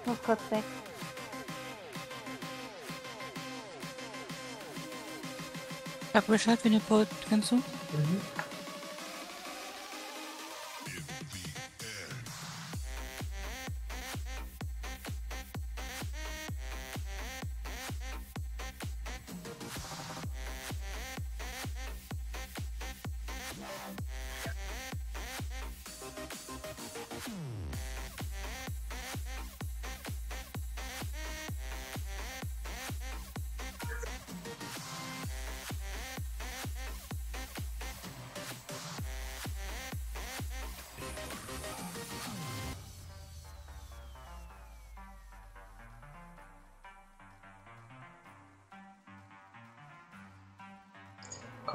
Ich muss kurz weg. Sag Bescheid, wenn ihr Boot 嗯。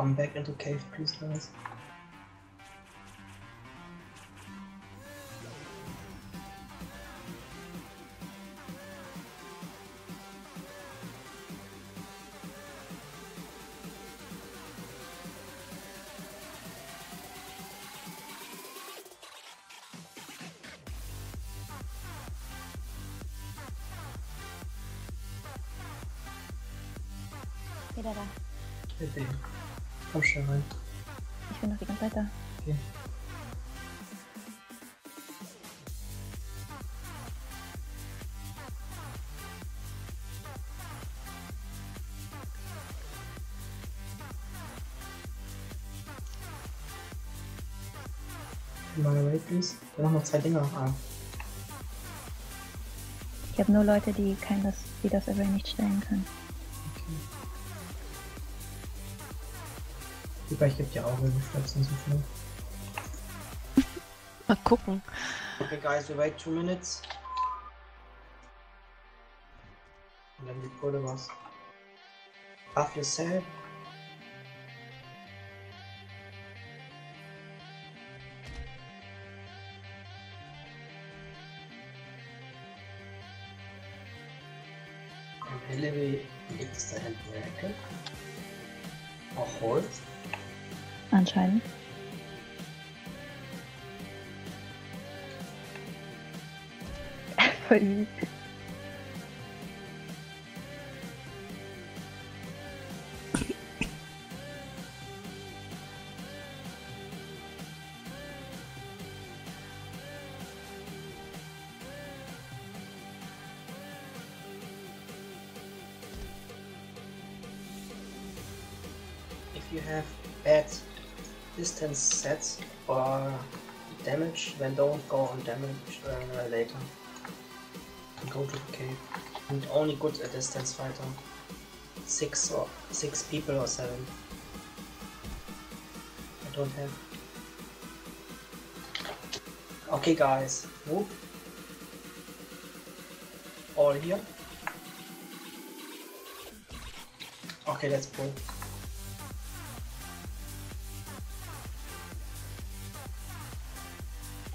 Come back into cave, please, guys. Wir haben noch zwei Dinger. Ah, Ich habe nur Leute, die kein das, die das Array nicht stellen können. okay. Lieber, ich gebe dir auch Ölflötzen so viel. Mal gucken. Okay, guys, we wait two minutes. And then we pull the boss. Buff yourself. If you have bad distance sets or damage, then don't go on damage uh, later. Go to the cave. And only good at distance fighter. Six or six people or seven. I don't have. Okay guys, move. All here. Okay, let's pull.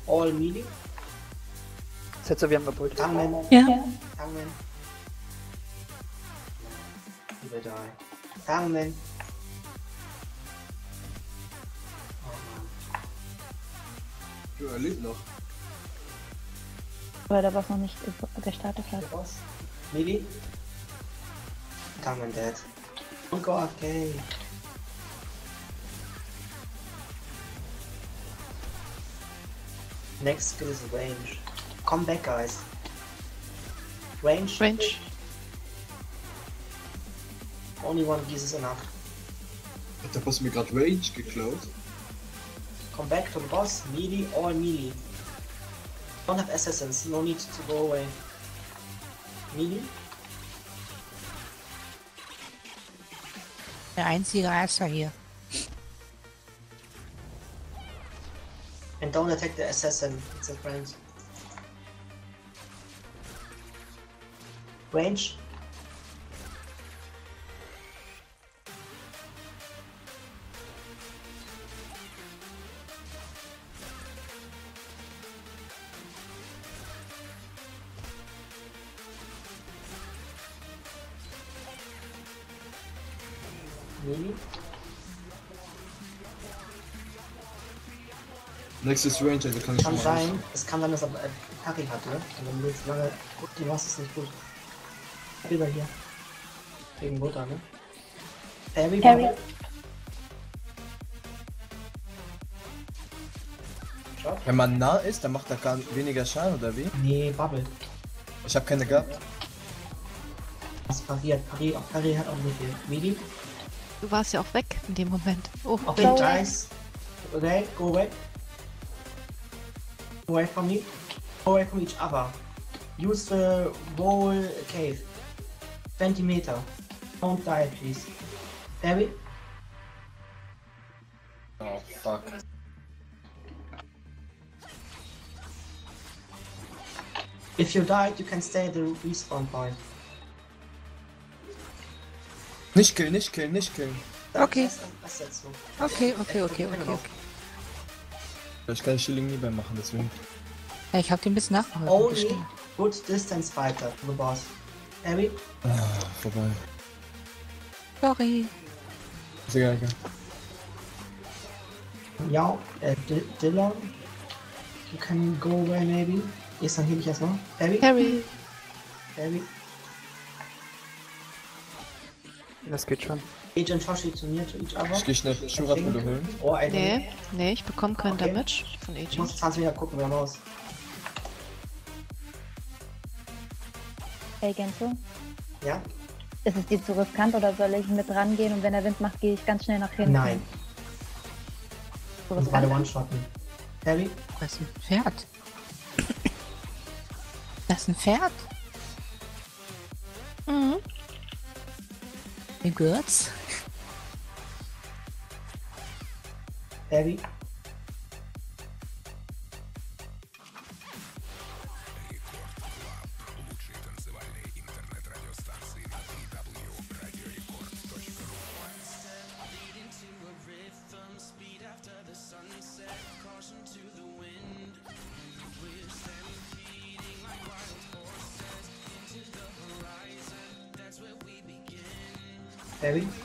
All melee. Setzer, wir haben gepult. Tangman. Ja. Tangman. You will die. Tangman. Oh Mann. Du, er lebt noch. Weil der Boss noch nicht ge- gestartet hat. Der Boss. Melee. Tangman dead. Oh Gott, okay. Next skill is range. Come back, guys. Range. Range. Only one of these is enough. Hat der Boss mir gerade Rage geklaut? Come back to the boss. Melee or melee. Don't have assassins. No need to go away. Melee. Der einzige Erster hier. And don't attack the assassin. It's a friend. Range. Nächstes Range, also kann ich Kann sein, es kann sein, dass er äh, Parry hatte. Und jetzt lange gut, du machst es nicht gut. Lieber hier. Wegen Butter, ne? Bubble. Shot? Wenn man nah ist, dann macht er gar weniger Schaden oder wie? Nee, Bubble. Ich habe keine gehabt. Was pariert? Parry, Parry hat auch nicht viel. Midi? Du warst ja auch weg in dem Moment. Oh, Okay, Go guys. Okay, go away. Go away from me. Go away from each other. Use the whole cave. 20 meter. Don't die, please. Parry? Oh fuck. If you died, you can stay at the respawn point. Nicht killen, nicht killen, nicht killen. Okay. Okay, okay, okay, okay, okay. Ich kann Schilling nie mehr machen, deswegen. Ja, ich hab dir ein bisschen nachgeholfen. Only good distance fighter the boss. Parry? Ah, vorbei. Sorry. Ist egal, egal. Ja, äh, D Dillon. You can go away maybe. Jetzt dann hebe ich erstmal. Parry? Harry. Parry. Das geht schon. Agent Toshi to near to each other. Ich geh schnell Shura-Pulle holen. Oh, I Nee, nee. nee, ich bekomme keinen Okay. Damage von Ich Agent. muss 20 Meter gucken, wer raus. Hey Genzo, Ja? ist es dir zu riskant oder soll ich mit rangehen und wenn der Wind macht, gehe ich ganz schnell nach hinten? Nein. Zu Und beide? One-Shotten. Parry? Das ist ein Pferd. Das ist ein Pferd? Mhm. Wie gehört's? Parry? Parry?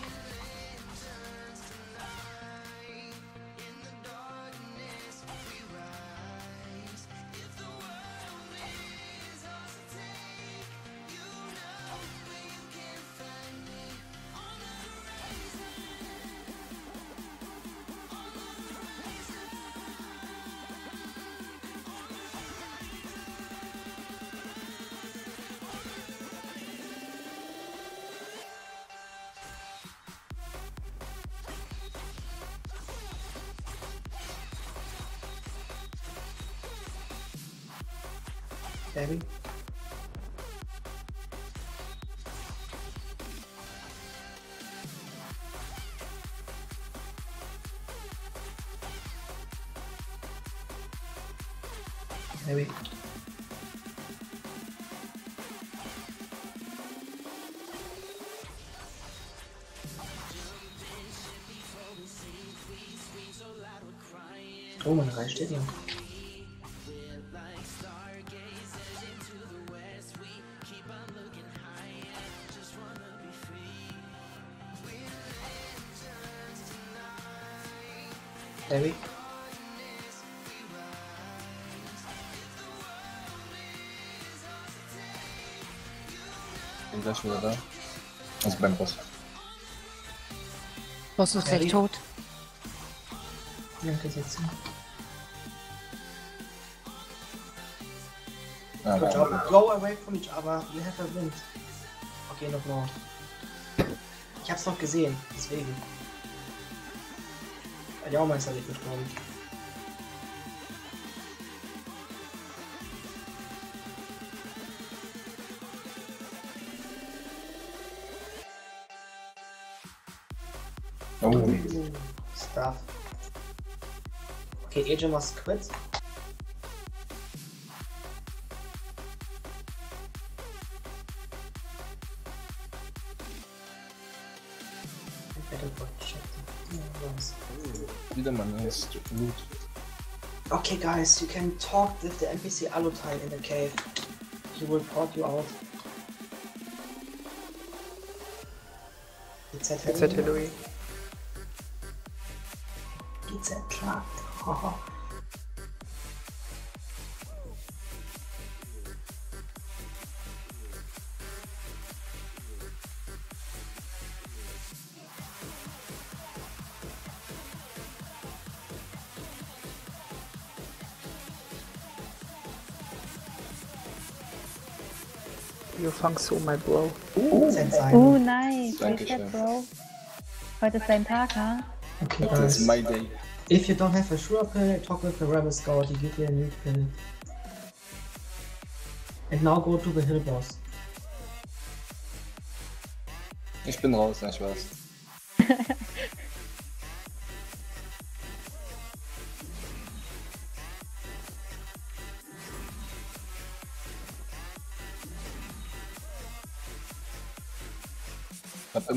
Parry? Parry? Oh, meine Reihe steht hier. Gleich wieder da. Also beim Boss. Boss ist gleich tot. Danke, jetzt. Ah, Good nein, job. Go away from each other. You have a wind. Okay, noch more. Ich hab's noch gesehen, deswegen. Weil die auch Meister nicht gestorben. Okay, AJ must quit. I don't want to check that. No, nice. wieder mal nice. Gut. Okay, guys, you can talk with the NPC Alutine in the cave. He will port you out. It's at Jetzt hat Hillary. It's so, my bro. It's at Uh, Simon. nice. Dankeschön. Bro. Heute ist dein Tag, ha? Okay, That's guys. my day. If you don't have a sure pill, talk with the rebel scout. He give you a new pill. And now go to the hill boss. Ich bin raus, ne, ich weiß.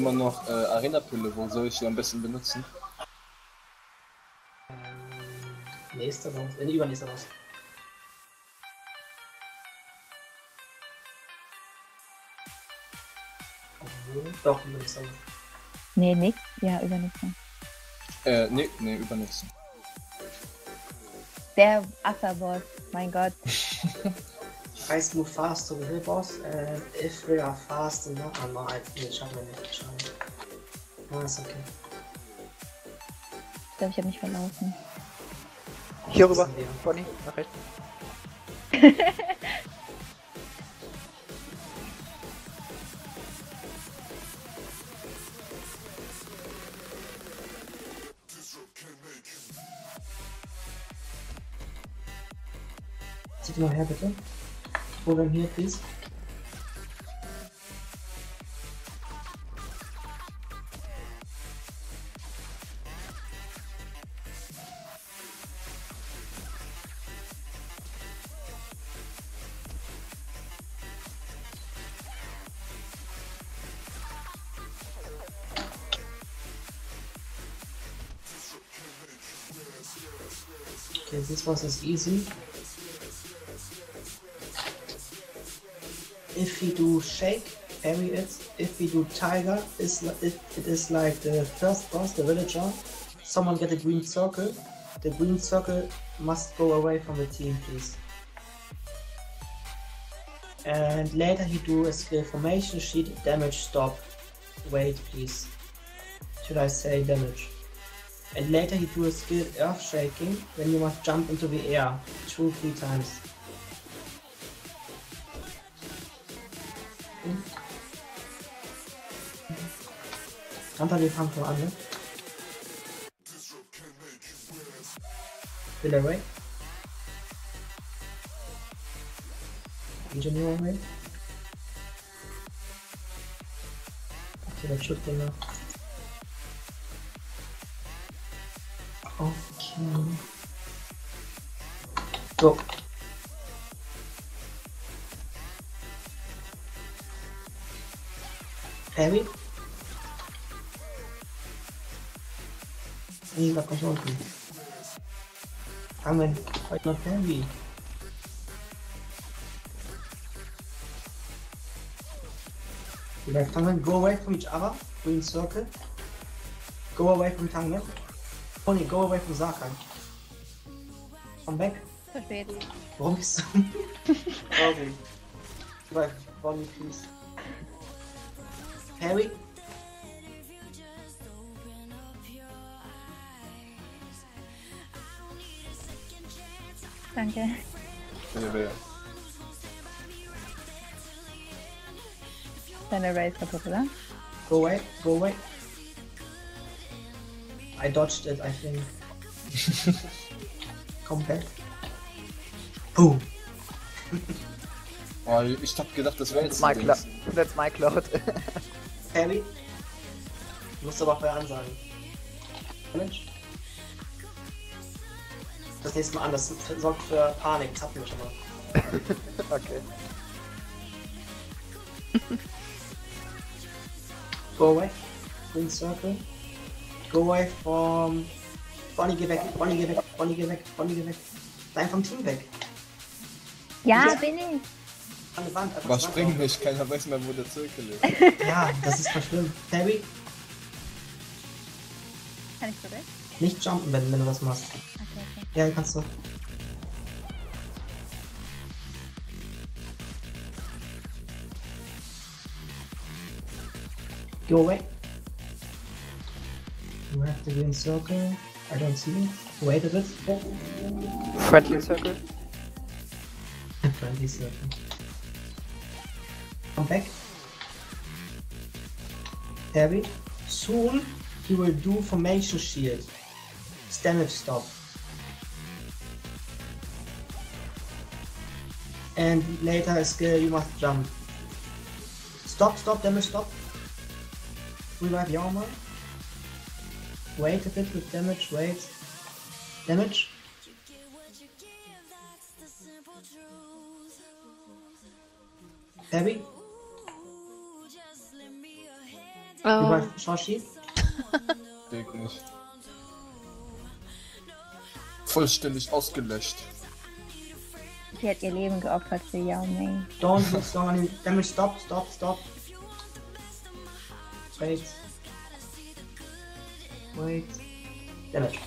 Immer noch äh, Arena-Pille, wo soll ich die am besten benutzen? Nächste raus. Äh, übernächste raus. Obwohl- Doch, übernächste raus. Nee, nix. Ja, übernächste. Äh, nee, nee, übernutzen. Der Asserboss, mein Gott. Guys, move fast to the hill boss. And if we are fast enough. Ah, nee, schaffen wir nicht. Schade. Ah, ist okay. Ich glaube, ich habe mich verlaufen. Hier rüber. Bonnie, nach rechts. Zieht mal her, bitte. Program hier, please. This is easy. If we do shake, parry it. If we do tiger, it, it is like the first boss, the villager. Someone get a green circle. The green circle must go away from the team, please. And later he do a skill formation sheet, damage stop. Wait, please. Should I say damage? And later he do a skill earth shaking, then you must jump into the air two, three times. Hunter, wir fangen schon an, ne? Will away. Engineer away. Okay, that should be enough. Go. Heavy? Nee, da kommt unten. Amen. Heute noch heavy. Left Tangen, go away from each other. Green circle. Go away from Tangen. Ollie, go away from Zarkon. Come back. Perfect. dich. Bobby. bist du? Ollie. Please. Harry? Danke. Bitte, bitte. Deine Raid kaputt, oder? Go away, go away. I dodged it, I think. Come back. Boom. Oh, ich hab gedacht, das wäre That's jetzt my, ein. That's my cloud. Parry. Du musst aber vorher ansagen. Damage. Das nächste Mal an, das sorgt für Panik, das hatten wir schon mal. okay. Go away. Green circle. Go away from... Bonnie, geh weg, Bonnie, geh weg, Bonnie, geh weg, Bonnie, geh weg. Nein, vom Team weg. Ja, Ja. bin ich. An die Wand, einfach Aber die Wand spring auf. nicht, keiner weiß mehr, wo der Zirkel ist. Ja, das ist voll schlimm. Parry, Kann ich zurück? nicht jumpen, wenn, wenn du was machst. Okay, okay. Ja, kannst du. Go away. You have the in circle. I don't see it. Wait a bit. Oh. Friendly circle. Friendly circle. Come back. Heavy. Soon he will do formation shield. Damage stop. And later a skill you must jump. Stop, stop, damage stop. Revive Yarma. Wait a bit with damage, wait. Damage. Heavy. Oh, Revive Shoshi. Weg nicht. Vollständig ausgelöscht. Sie hat ihr Leben geopfert für Yao Mei. Don't look on him. Damage stop, stop, stop. Wait. Wait. Damage.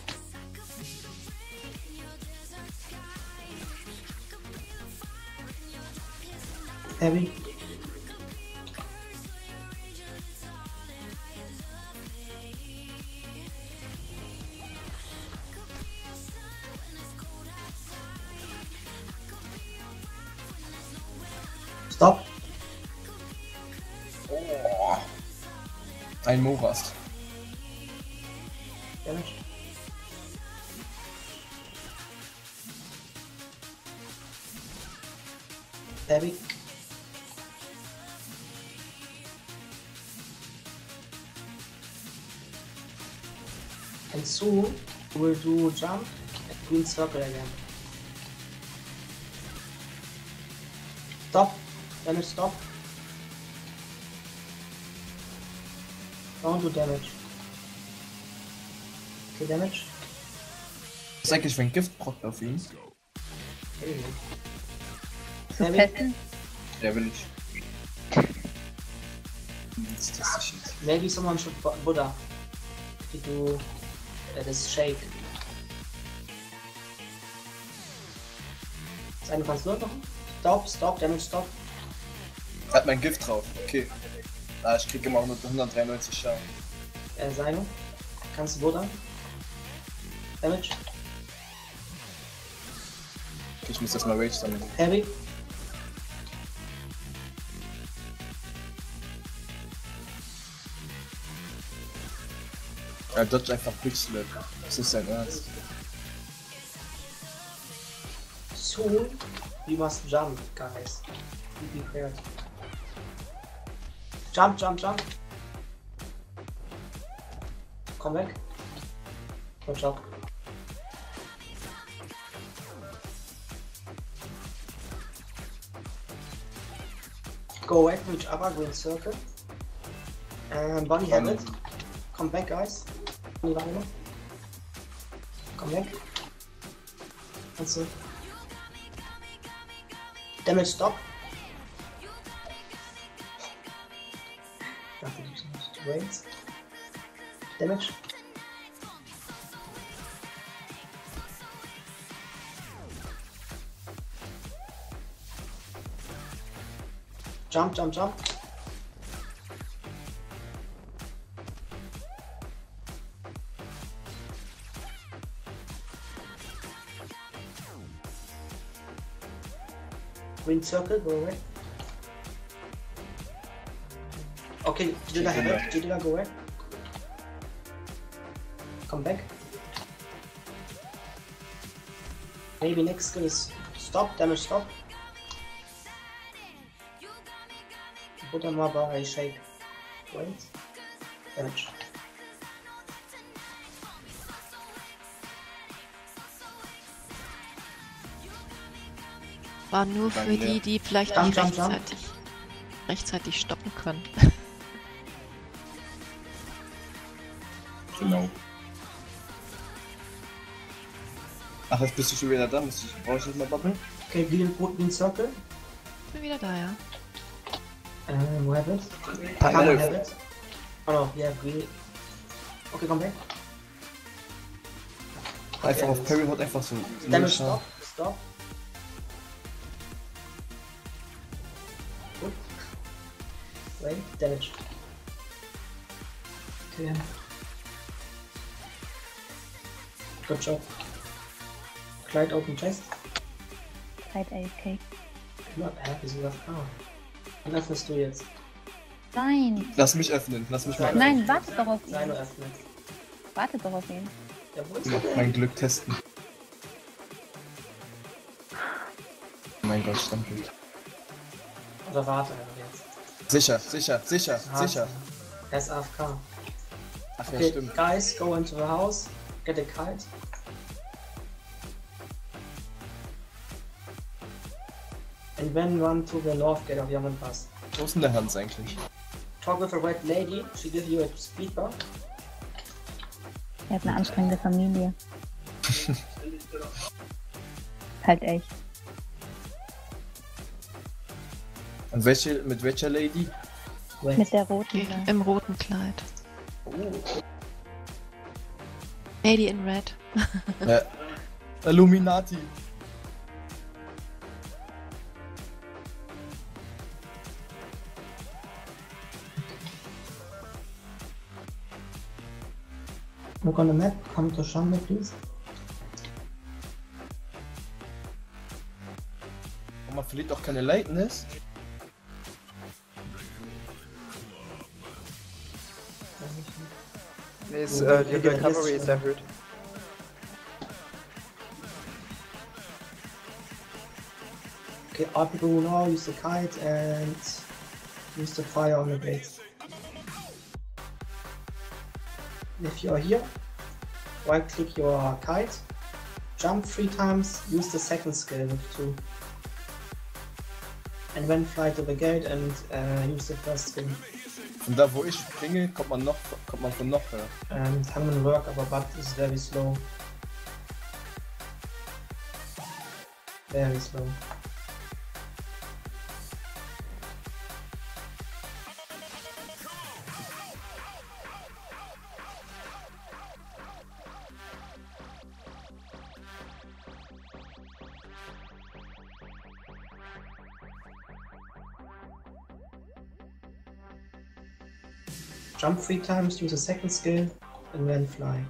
Heavy. Stop. Oh. Ein Morast. Damage. Heavy. And soon we'll do jump and green circle again. Stop. Damage stop. Don't do damage. Okay, damage. Was ist eigentlich für ein Giftproc auf ihn? Zu? Der will ich. Jetzt teste ich jetzt. Maybe someone should bu- Buddha to do uh, this shake. Das eine kannst du machen? Stop, stop, damage stop. Hat mein Gift drauf, okay. Ah, ich krieg immer noch 193 Schaden. Äh, Seino. Kannst du Buddha? Damage. Okay, ich muss erstmal Rage sammeln. Heavy. Er dodge einfach Quick Slap. Das ist sein Ernst. Soon you must jump, guys. Be prepared. Jump, jump, jump. Komm weg. Good job. Go away from each other, green circle. And Bonnie have it. Come back, guys. Bonnie war immer. Komm weg. Kannst du. Damage stop. Dafür gibt's noch Wait. Damage. Jump, jump, jump. Green circle, go away. Okay, Jidila have it. Jidila go away. Come back. Maybe next skill is stop, damage stop. Buddha Maba, I shake. Wait. Damage. War nur für die, die vielleicht Jump, nicht jump, jump. rechtzeitig, rechtzeitig stoppen können. Genau. Ach, jetzt bist du schon wieder da. Muss ich, brauche ich nicht mal Bubble? Okay, Green Circle. Bin wieder da, ja. Um, who have it? Kama no. have it. Oh no, yeah, green. Okay, come back. Einfach Okay, auf Parry haut einfach so. Damage stop, stop. Gut. Wait, damage. Okay. Good job. Clyde open chest. Zeit AFK. Not happy, das ah. Und öffnest du jetzt. Nein! Lass mich öffnen. Lass mich mal Nein, warte doch auf ihn. öffnen. Warte doch auf ihn. Ja, wo ist? Mein Glück testen. Oh mein Gott, Stammbild. Oder warte einfach jetzt. Sicher, sicher, sicher, Ah, sicher. Er ist AFK. Ach ja, Okay, stimmt. guys, go into the house. Get a kite. And then run to the north gate of Yaman Pass. Wo ist denn der Hans eigentlich? Talk with a red lady. She give you a speed bump. Er hat eine anstrengende Familie. halt echt. Und welche, mit welcher Lady? Wait. Mit der roten. Da. Im roten Kleid. Lady in Red. Äh, Illuminati. Look on the map. Come to Shambe, please. Und man verliert auch keine Lightness. Nee, ist, äh, die Recovery ist erhöht. Okay, all people who know use the kite and use the fire on the base. If you're here, right click your kite, jump three times, use the second skill with two. And then fly to the gate and uh, use the first skill. Von da wo ich springe, kommt man noch, kommt man von noch höher. Um, and work, aber but is very slow. Very slow. Jump three times, use a second skill, and then fly.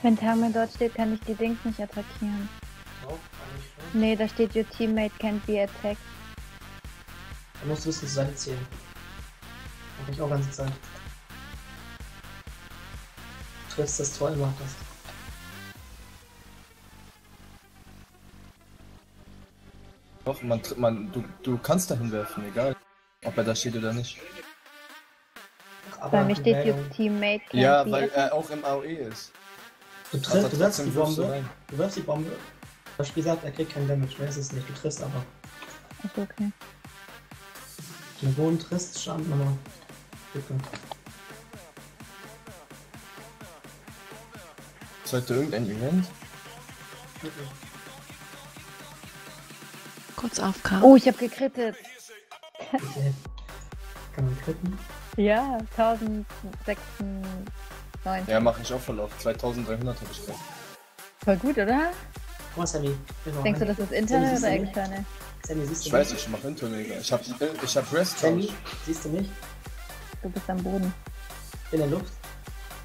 Wenn Therme dort steht, kann ich die Dings nicht attackieren. Schon. Nee, da steht Your teammate can't be attacked. Da musst du wissen, zur Seite zählen. Mach ich auch ganze Zeit. Du triffst das Tor immer fast. Doch, man, man, du, du kannst dahin werfen, egal. Ob er da steht oder nicht. Aber Bei mir steht Meldung- teammate Ja, weil er auch im AOE ist. Du, triffst, du wirfst die Bombe. rein. Du wirfst die Bombe. Das Spiel sagt, er kriegt kein Damage. Mehr ist es nicht. Du triffst aber. Achso, okay. Den Boden triffst, stand nochmal. Bitte. Ist heute irgendein Event? Kurz AFK. Oh, ich habe gekrittet. Bitte. Kann man kritten? Ja, 1096. Ja, mache ich auch voll auf. 2300 habe ich gerade. Voll gut, oder? Noch Denkst du, das ist interne siehst oder externe? Sammy, siehst du Ich weiß mich? nicht, ich mach Internet. Ich hab, ich hab Rest Sammy, siehst du mich? Du bist am Boden. In der Luft?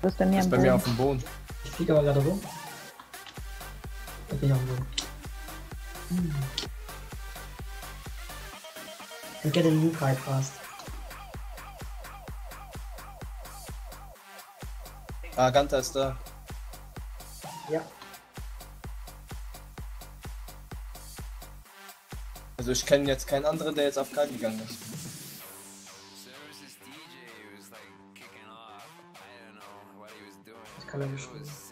Du bist bei mir Ist am bei Boden. mir auf dem Boden. Ich fliege aber gerade rum. Ich bin auf dem Boden. Hm. And get a new kite fast. Ah, Ganta ist da. Ja. Also ich kenne jetzt keinen anderen, der jetzt auf K gegangen ist. Ich kann ja nicht spielen.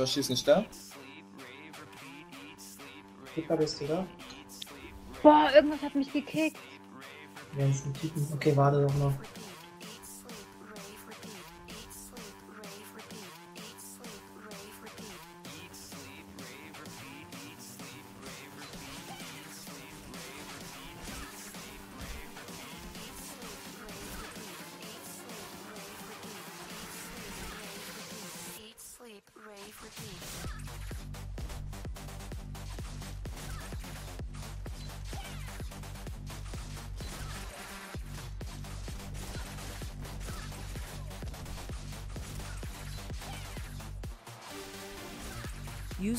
Joshi ist nicht da? Pika, bist du da? Boah, irgendwas hat mich gekickt. Typen. Okay, warte doch noch.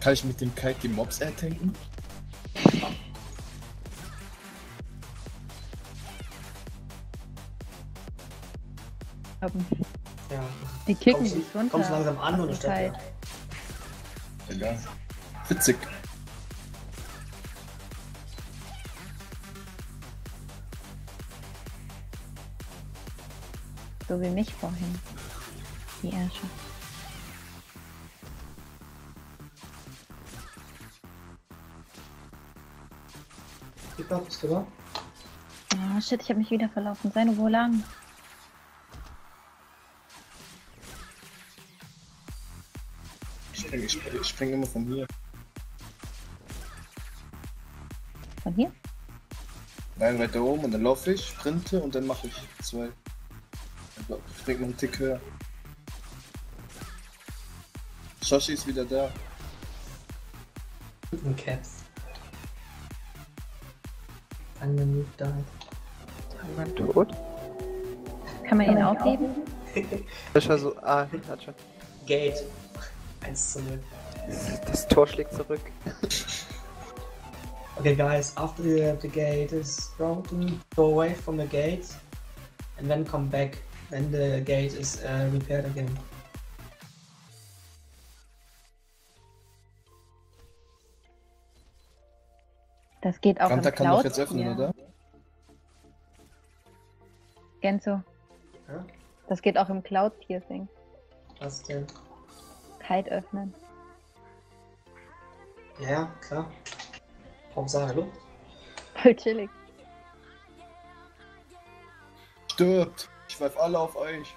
Kann ich mit dem Kite die Mobs ertanken? Haben. Ja. Die kicken Kommst dich runter. kommst du langsam an dem steckt Kite. Egal. Witzig. So wie mich vorhin. Die Ärsche. Bist du da? Oh shit, ich habe mich wieder verlaufen. Sei nur wo lang? Ich springe ich spring, ich spring immer von hier. Von hier? Nein, weiter oben und dann laufe ich, sprinte und dann mache ich zwei. Dann spring noch einen Tick höher. Shoshi ist wieder da. Guten Caps. Nicht da. Tangen tot. Kann man ihn aufheben? Ich versuch, ah, hat schon. Gate. 1 zu 0. Das Tor schlägt zurück. Okay, guys, after the, the gate is broken, go away from the gate and then come back when the gate is uh, repaired again. Das geht auch Ganta im kann doch Cloud. jetzt öffnen, ja. oder? Genzo. Ja? Das geht auch im Cloud Piercing. Was denn? Kite öffnen. Ja, klar. Hauptsache Luft. Voll chillig. Stirbt! Ich werf alle auf euch.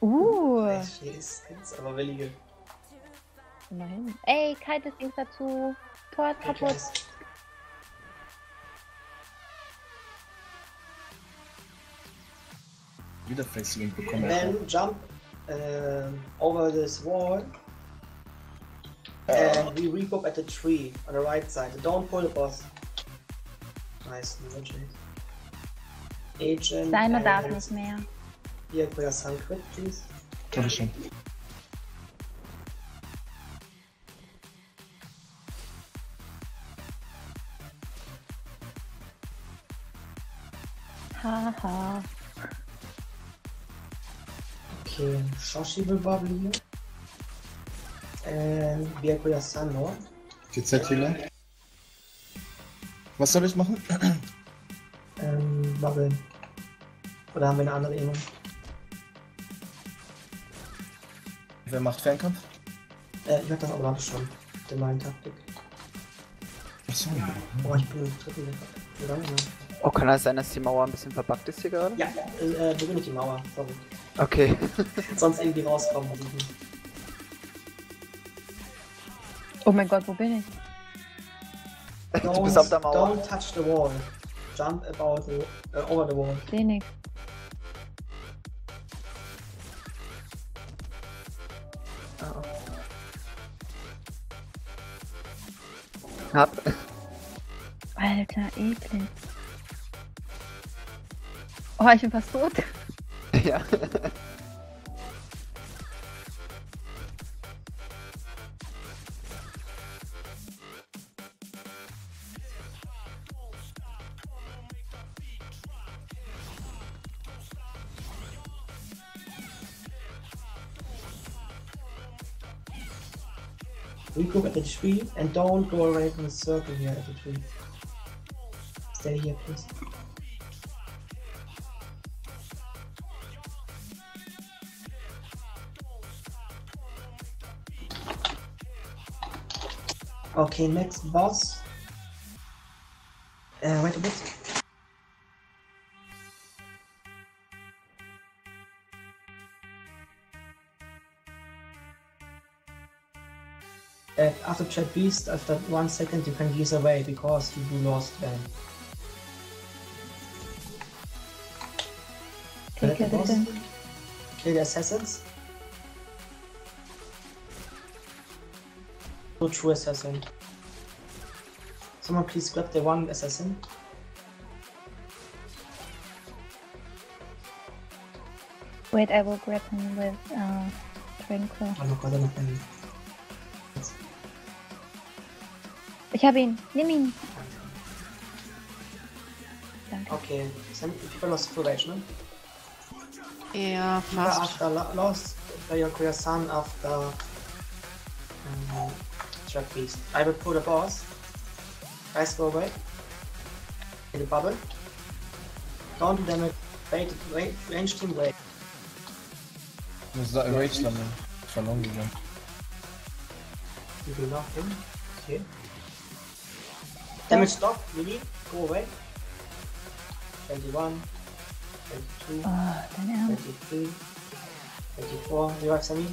Uh, hier ist aber willige. Immerhin. Ey, Kite ist links dazu. Tor kaputt. Wieder Facelink bekommen. Then jump um, over this wall. And we regroup at the tree on the right side. Don't pull the boss. Nice, no. Agent. Seine darf nicht mehr. Here for your sun quit, please. Hab Bubble here. And Byakuya Sun, no? TZ Healer. Was soll ich machen? Ähm, bubbeln. Oder haben wir eine andere Emo? Wer macht Fernkampf? Äh, ich hatte das aber schon. Der neuen Taktik. Achso. Boah, ich bin im dritten lange? Oh, kann das sein, dass die Mauer ein bisschen verbuggt ist hier gerade? Ja, äh, äh, ich die Mauer. Sorry. Okay. Sonst irgendwie rauskommen. Oh mein Gott, wo bin ich? Du bist auf der Mauer. Don't touch the wall. Jump about the, uh, over the wall. Seh nix. Ah, Hab. Alter, eklig. Oh, ich bin fast tot. Ja. Regroup at the tree and don't go away from the circle here at the tree. Stay here, please. Okay, next boss. Uh, wait a bit. Uh, after chat beast, after one second you can use away because you do lost then. Okay, Kill the boss. bitte. Kill the assassins. No true assassin. Someone please grab the one assassin. Wait, I will grab him with uh, Tranquil. Oh, noch gerade noch einen. Ich hab ihn. Nimm ihn. Danke. Okay, some people lost full age, ne? Ja, People fast. after lo- lost Byakuya Sun after Track Beast. I will pull the boss. Guys, go away. In the bubble. Don't do damage. Wait, wait, range team, wait. Ich muss da Rage sammeln. Verloren gegangen. You will knock him. Okay. Damage stop, Mini. Go away. 21, 22, Oh, dein Ernst. 23, 24, revive Sami,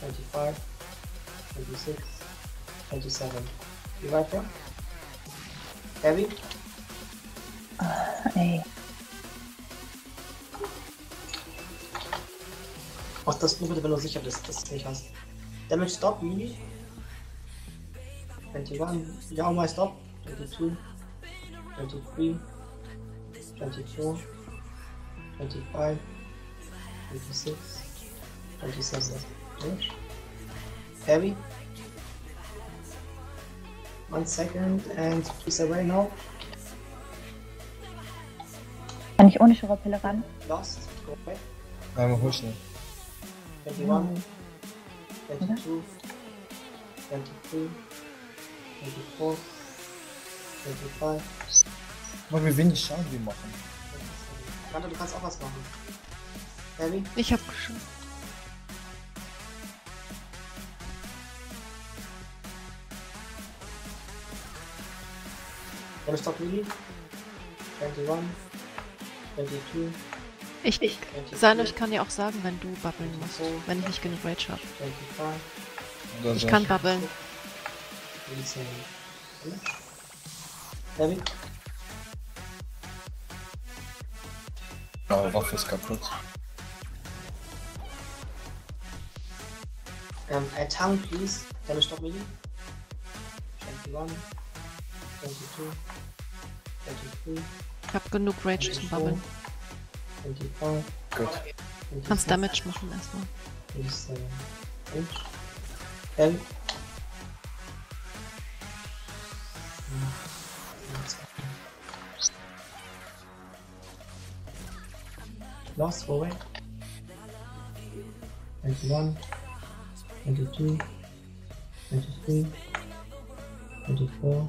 25, 26, 27. Revive her. Heavy. Ey. Mach das nur bitte, wenn du sicher bist, dass du es nicht hast. Damage stop, Mini. 21, Yao my stop. 22, 23, 24, 25, 26, 27. Okay. Heavy. One second and please away now. Kann ich ohne Schraubpille ran? Lost. Go away. Einmal hol schnell. 21, 22, 23, 24, 25. Mal wie wenig Schaden wir machen. Warte, du kannst auch was machen. Harry? Ich hab schon. Can you stop melee? 21. 22. Ich, ich, 23, Sano, ich kann dir auch sagen, wenn du babbeln musst, wenn ich nicht genug Rage habe. 25. Oder Ich kann babbeln. 27. Harry? Oh, Waffe ist kaputt. Um, a tongue, please. Can you stop melee? 21. 22. 23. Ich hab genug Rage zum Babbeln. 25. Gut. Kannst Damage machen erstmal. 27. Und? Harry? Lost, go away. 21, 22, 23, 24,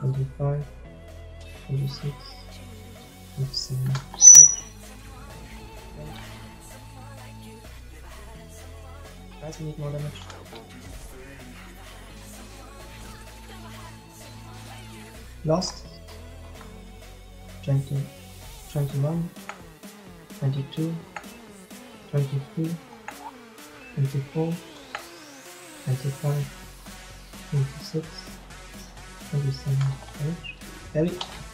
25, 26, 27. Guys, we need more damage. Lost. 20, 21, 22, 23, 24, 25, 26, 27. Damage. Harry.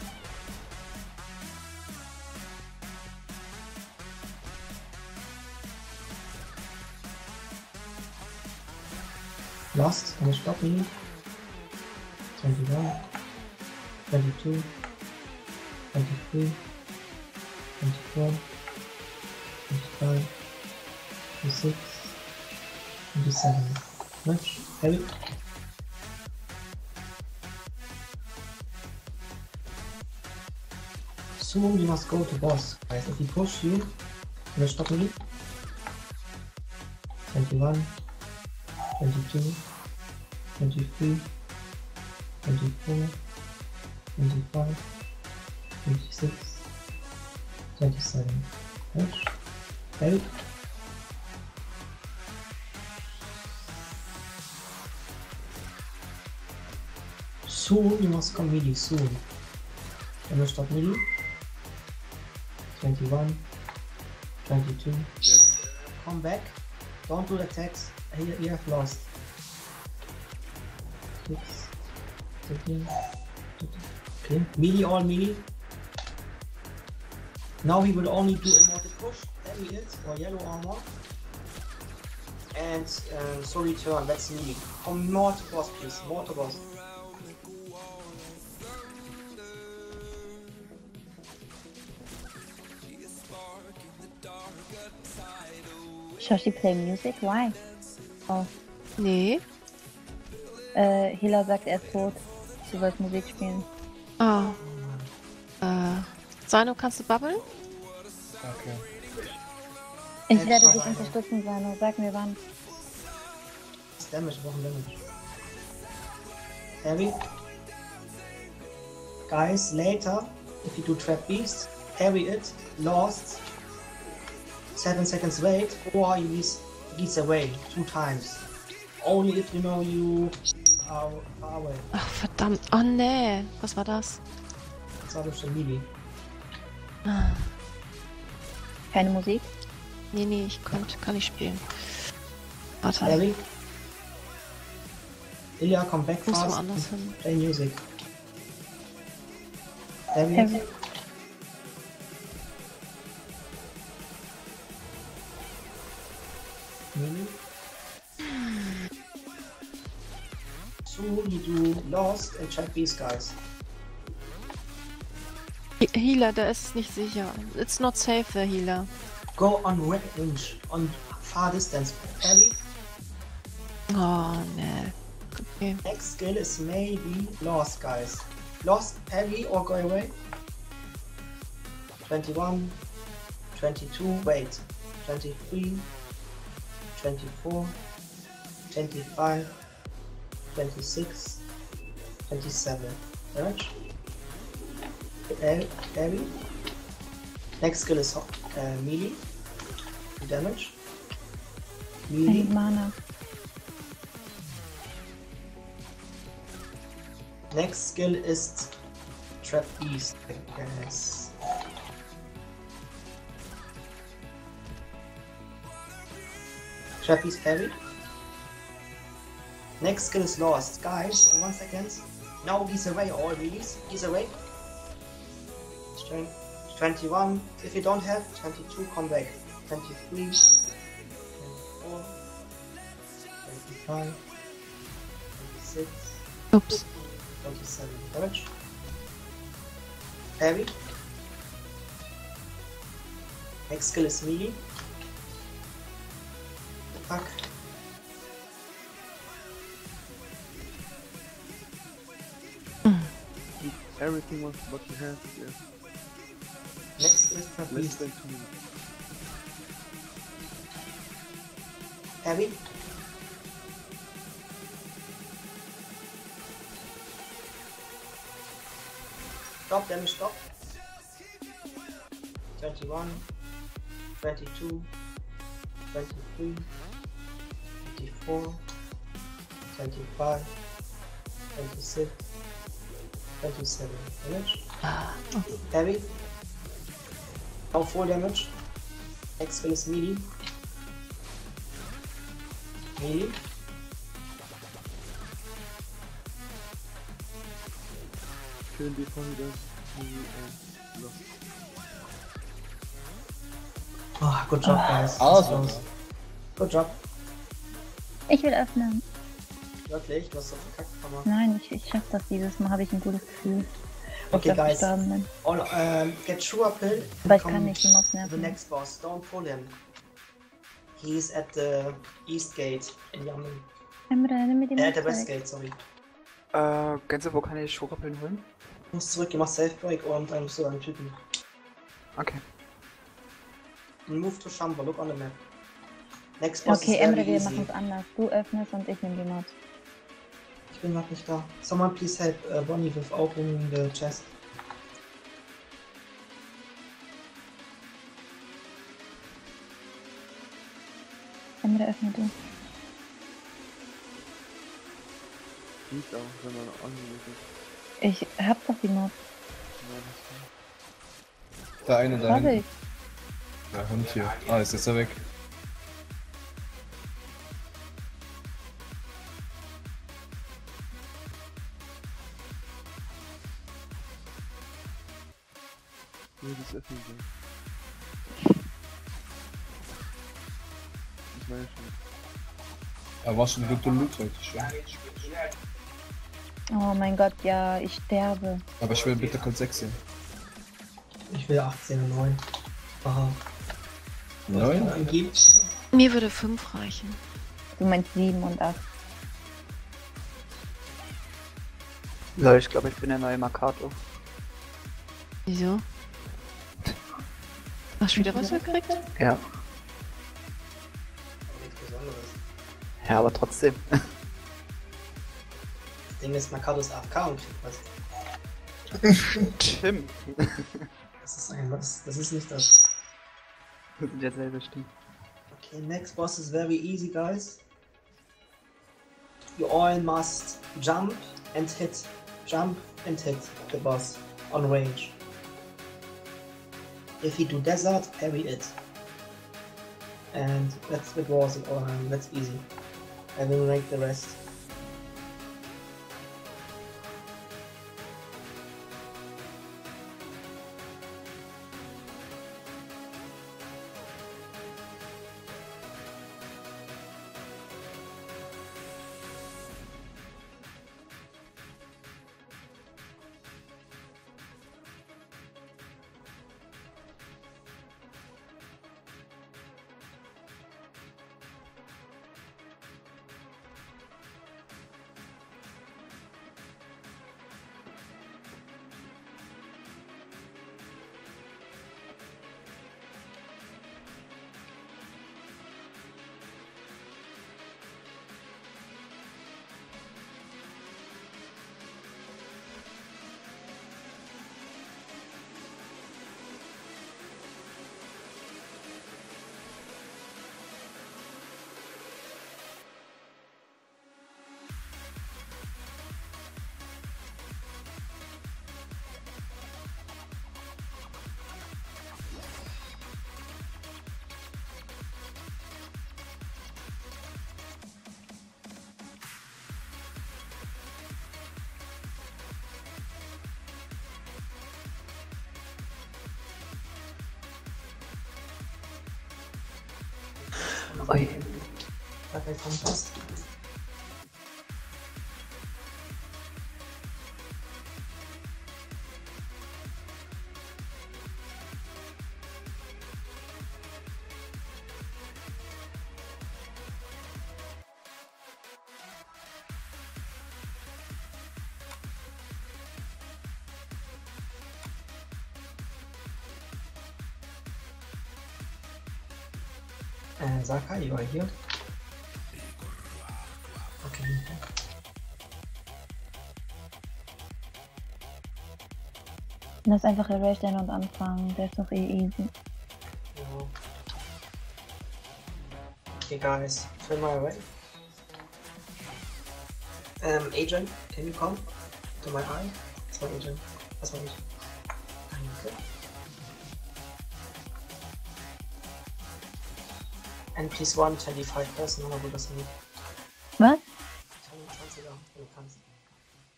Lost. Stop me? 21, 22, 23, 24, 25, 26, 27. Much. Heavy. Soon you must go to boss, guys. If he push you, you stop me? 21, 22, 23, 24, 25, 26, 27. Much. Heavy. Soon you must come melee soon. Can you stop melee? 21, 22. Come back. Don't do attacks. Here you have lost. 6, 13, 14. Okay. Melee all melee. Now he will only do immortal push, heavy hit or yellow armor. And uh, so return, that's melee. Come more to boss please, more to Shall she play music? Why? Oh. Nee. Äh, Hila sagt, er ist tot. Sie wollte Musik spielen. Ah. Äh. Sano, kannst du babbeln? Okay. Ich Jetzt werde dich unterstützen, Sano. Sag mir wann. Damage, wir brauchen Damage. Heavy. Guys, later, if you do Trap Beast, parry it, lost, 7 seconds wait, or he gets, gets away two times. Only if you know you. Ach, verdammt. Oh, nee. Was war das? Das war den Melee. Ah. Keine Musik? Nee, nee, ich konnte, kann nicht spielen. Warte. Heavy. Ilya, back Muss fast. woanders hin. Play music. Heavy. Heavy. Lost and check these guys. He- Healer, der ist nicht sicher. It's not safe, der Healer. Go on range, on far distance. Heavy. Oh, nee. Okay. Next skill is maybe Lost, guys. Lost, heavy or go away. 21, 22, wait. 23, 24, 25, 26, 27. Damage. Air- Airy. Next skill is uh, melee. Damage. I need mana. Next skill is trapeze, I guess. Trapeze heavy. Next skill is lost. Guys, in one second. Now he's away, all release. He's away. Strength 21. If you don't have 22, come back. 23. 24. 25. 26. Oops. 27 damage. Heavy. Next skill is melee. Attack. Everything what, what you have, yeah. Next skill is Less trapeze. than two minutes. Heavy. Stop, damage stop. 21, 22, 23, 24, 25, 26, 27 damage. Heavy. Now 4 damage. Next skill is melee. Melee. Kill him before he does the uh, lost. Oh, good job, guys. Also. Good job. Ich will öffnen. Wirklich, du hast so verkackt, Hammer. Nein, ich, ich schaff das dieses Mal, habe ich ein gutes Gefühl. Okay, ich guys. gestorben bin. All, um, get Shua Pill. Aber ich come kann nicht, die Mobs to The next boss, don't pull him. He's at the east gate in Yamen. Emre, nimm mir die Äh, at the Mobs west gate, sorry. Äh, Gänse, wo kann ich Schurappeln holen? Du musst zurück, du machst Safe Break und dann musst du einen Typen. Okay. Move to Shamba, look on the map. Next boss Okay, is Emre, wir machen es anders. Du öffnest und ich nehme die Mobs. Ich bin noch nicht da. Someone please help uh, Bonnie with opening the chest. Emre, öffne du. Liegt auch, wenn man angelegt ist. Ich hab doch die das Der eine da ich. Der Hund hier. Ah, ist jetzt er weg. Nee, das öffnen soll. Ich meine schon. Er war schon guter Loot heute schon. Oh mein Gott, ja, ich sterbe. Aber ich will bitte kurz 6 sehen. Ich will 18 und 9. Aha. Neun? Gibt. Mir würde 5 reichen. Du meinst 7 und 8. Leute, ich glaube, ich bin der neue Makato. Wieso? Hast du wieder was gekriegt? Ja. Nichts Besonderes. Ja, aber trotzdem. Das Ding ist, Mercado ist AFK und kriegt was. Stimmt. Das ist ein was. Das ist nicht das. Das sind ja selbe Stimmt. Okay, next boss is very easy, guys. You all must jump and hit. Jump and hit the boss on range. If you do desert, parry it. And that's boss, or um, that's easy. I will rank the rest. Uh, Zaka, you are here. Okay. Lass einfach stellen und anfangen. Der ist doch eh easy. No. Okay, guys, fill my way. Um, agent, can you come to my eye? That's my agent. That's my agent. Danke. And please one 25 person, aber das nicht. Was? 25er, wenn du kannst.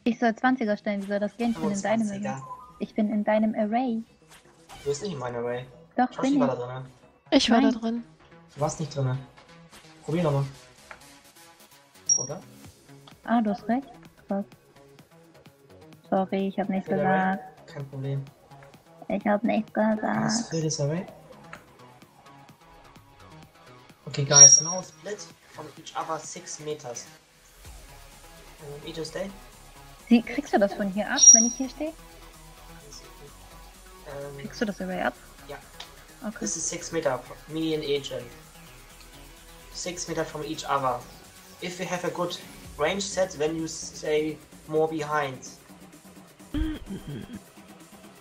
Ich soll 20er stellen. Wie soll das gehen? Ich bin in deinem 25er. Array. Ich bin in deinem Array. Du bist nicht in meiner Array. Doch, Joshi bin war da ich. drin. Ich war Nein. da drin. Du warst nicht drin. Probier nochmal. Oder? Ah, du hast recht. Krass. Sorry, ich hab nichts Array? gesagt. Kein Problem. Ich hab nichts gesagt. fill this array. Okay, guys, now split from each other 6 meters. Um, each stay. Sie, kriegst du das von hier ab, wenn ich hier stehe? Um, Kriegst du das Array ab? Yeah. Okay. This is 6 meter, from me and agent. 6 meter from each other. If you have a good range set, then you stay more behind.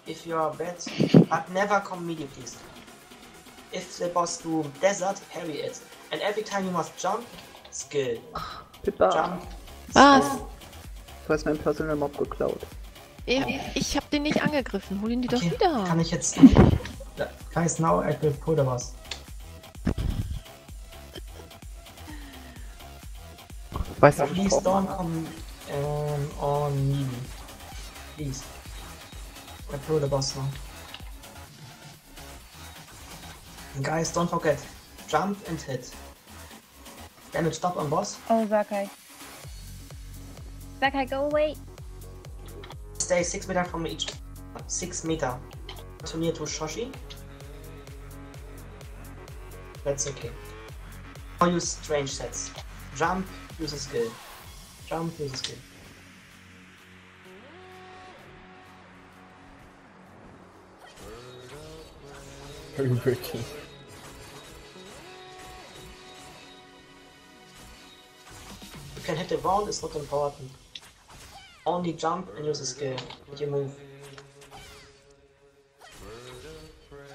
If you are bad, but never come melee, please. If the boss do desert, parry it. And every time you must jump, skill. Pippa, Jump. Was? skill. du hast meinen Personal Mob geklaut. Ich, ich hab den nicht angegriffen. Hol ihn die doch Okay, wieder. Kann ich jetzt. Ja, Guys, now I will pull the boss. Weißt du, was ich please don't come um, on me. Please. I pull the boss now. Guys, don't forget. Jump and hit. Damage stop on boss. Oh, Sakai. Sakai, go away. Stay 6 meter from each. 6 meter. Too near to Shoshi. That's okay. Now use strange sets. Jump, use a skill. Jump, use a skill. Hurricane. You can hit the ground, it's not important. Only jump and use a skill. And you move.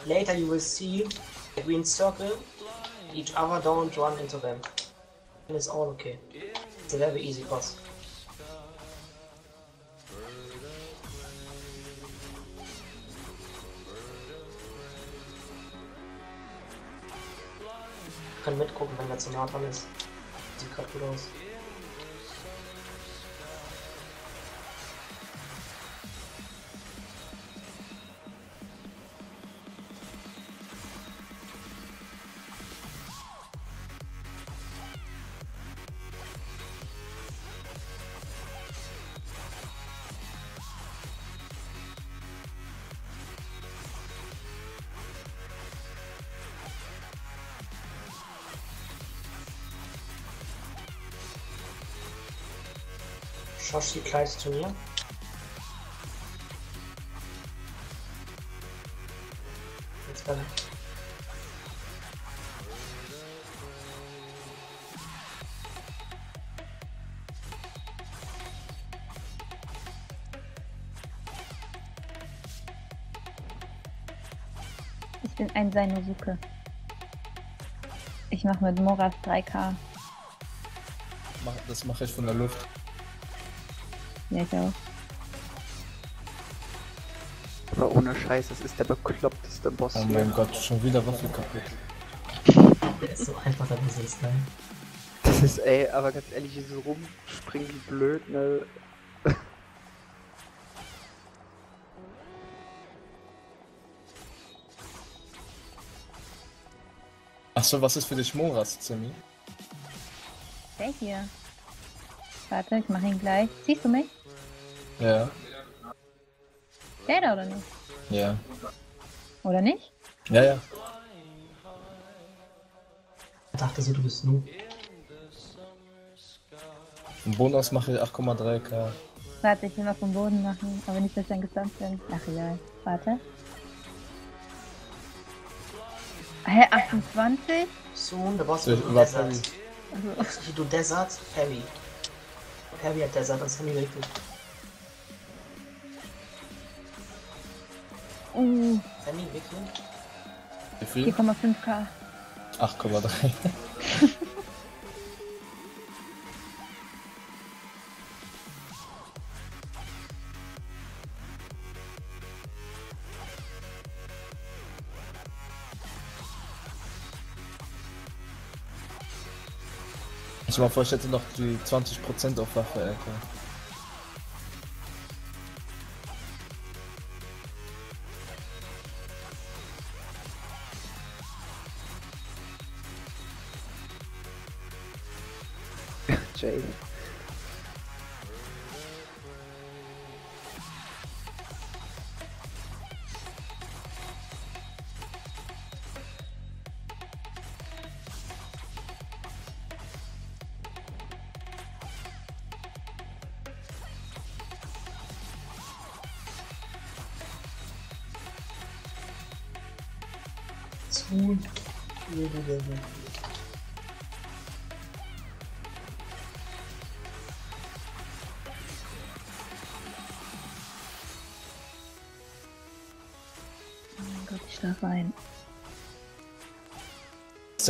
Later you will see the green circle. Each other don't run into them. And it's all okay. It's a very easy boss. Können mitgucken, wenn er zu nah dran ist. Sieht gerade gut aus. Shoshi Kleid Turnier. Jetzt weiter. Ich bin ein Sainosuke. Ich mache mit Moras 3K. Mach- Das mache ich von der Luft. Ja, ich auch. Aber ohne Scheiß, das ist der bekloppteste Boss. Oh hier. mein Gott, schon wieder Waffe kaputt. Der ist so einfach, der Besitz, ne? Das ist, ey, aber ganz ehrlich, dieses Rumspringen wie blöd, ne? Achso, was ist für dich Moras, Zimmi? Der hier. Warte, ich mache ihn gleich. Siehst du mich? Ja. Der da oder nicht? Ja. Oder nicht? Ja, ja. Ich dachte so, du bist Noob. Im Bonus mache ich 8,3k. Warte, ich will mal vom Boden machen, aber nicht, dass ich dann gesamt bin. Ach egal. Warte. Hä, 28? Soon, the boss So, will do war Desert. Perry. Also, do Desert, Perry. Perry hat Desert, das ist Henry richtig. Uh, Sammy, wirklich? Wie viel? 4,5k. 8,3. Ich mal vor, ich hätte noch die 20% auf Waffe, Alter.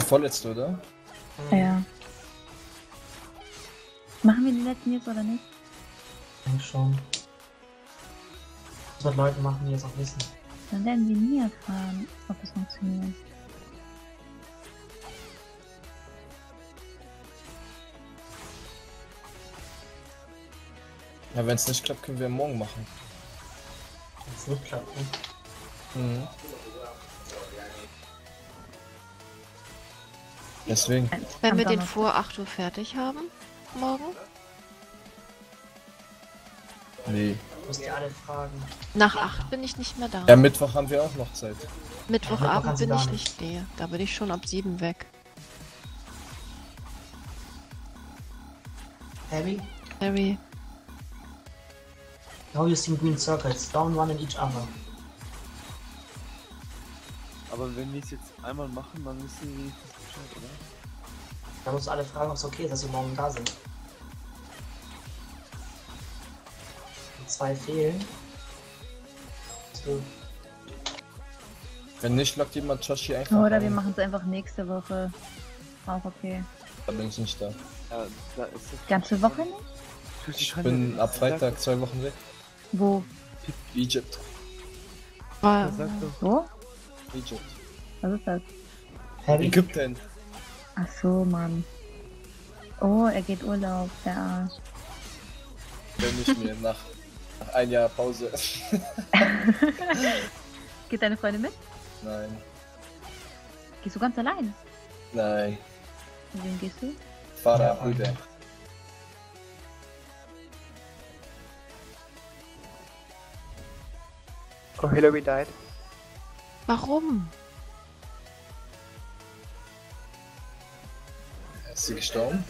Vorletzte, oder? Ja. Machen wir den letzten jetzt oder nicht? Ich denke schon. Das wird Leute machen, die jetzt auch wissen. Dann werden wir nie erfahren, ob es funktioniert. Ja, wenn es nicht klappt, können wir morgen machen. Wenn es nicht klappt, ne? Mhm. Deswegen. Wenn wir den vor 8 Uhr fertig haben, morgen. Nee. Müsst ihr alle fragen. Nach 8 bin ich nicht mehr da. Ja, Mittwoch haben wir auch noch Zeit. Mittwochabend bin ich nicht. nicht da. Da bin ich schon ab 7 weg. Harry, Harry. now you see green circles. Down one in each other. Aber wenn wir es jetzt einmal machen, dann wissen wir wenigstens Bescheid, oder? Da musst du alle fragen, ob es okay ist, dass sie morgen da sind. Wenn zwei fehlen. Wenn nicht, lockt jemand Joshi einfach. Oder wir ein. machen es einfach nächste Woche. Auch okay. Da bin ich nicht da. Ja, da ist das. Ganze Woche nicht? Ich bin ab Freitag zwei Wochen weg. Wo? Egypt. Ah, Sag doch. Wo? Egypt. Was ist das? Harry? Ägypten. Ach so, Mann. Oh, er geht Urlaub, der Arsch. Wenn ich mir nach, nach ein Jahr Pause. Geht deine Freundin mit? Nein. Gehst du ganz allein? Nein. Mit wem gehst du? Fahrer, Brüder. Oh, Hillary died. Warum? Sie gestorben?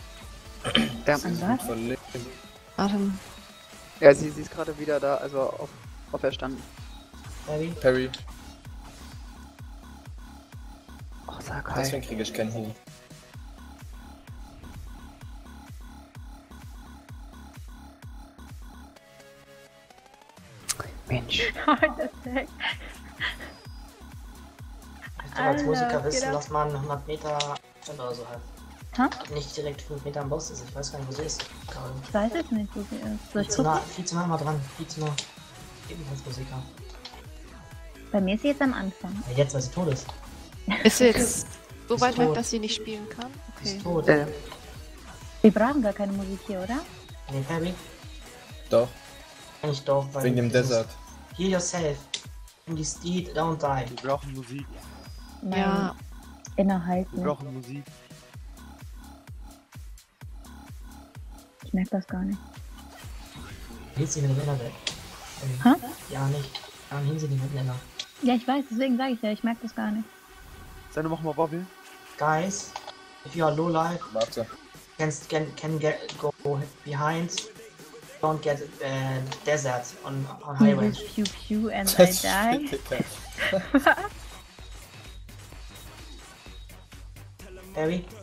Ja, An was? Warte. ja sie, sie ist gerade wieder da, also auf, auferstanden. Harry? Perry. Oh, sag Deswegen kriege ich kein Heal. Mensch. das Heck. Ich doch als Musiker wissen, dass man 100 Meter oder so hat. Hä? Nicht direkt 5 Meter am Boss ist. Ich weiß gar nicht, wo sie ist. Gerade. Ich weiß es nicht, wo sie ist. Soll Viel zu nah, viel zu nah mal dran. Viel zu nah. Ebenfalls Musiker. Bei mir ist sie jetzt am Anfang. Ja, jetzt, weil sie tot ist. Ist sie jetzt so Ist weit weg, dass sie nicht spielen kann? Sie Okay. ist tot. Äh, Wir brauchen gar keine Musik hier, oder? Nee, Harry? Doch, Eigentlich doch. Weil wegen dem Desert. Heal yourself. In die Steed, don't die. Wir brauchen Musik. Nein. Ja, Innerhalten. Wir brauchen Musik. Ich merke das gar nicht. Hielt sie dem Inner weg. Hä? Ja, nicht. Dann hielt sie die mit dem Inner. Ja, ich weiß, deswegen sage ich ja, ich merke das gar nicht. Seine mach mal Bobby. Guys, if you are low life, Warte. can, can, can get, go behind. Don't get uh, desert on, on highway. pew pew and I die. Dicker.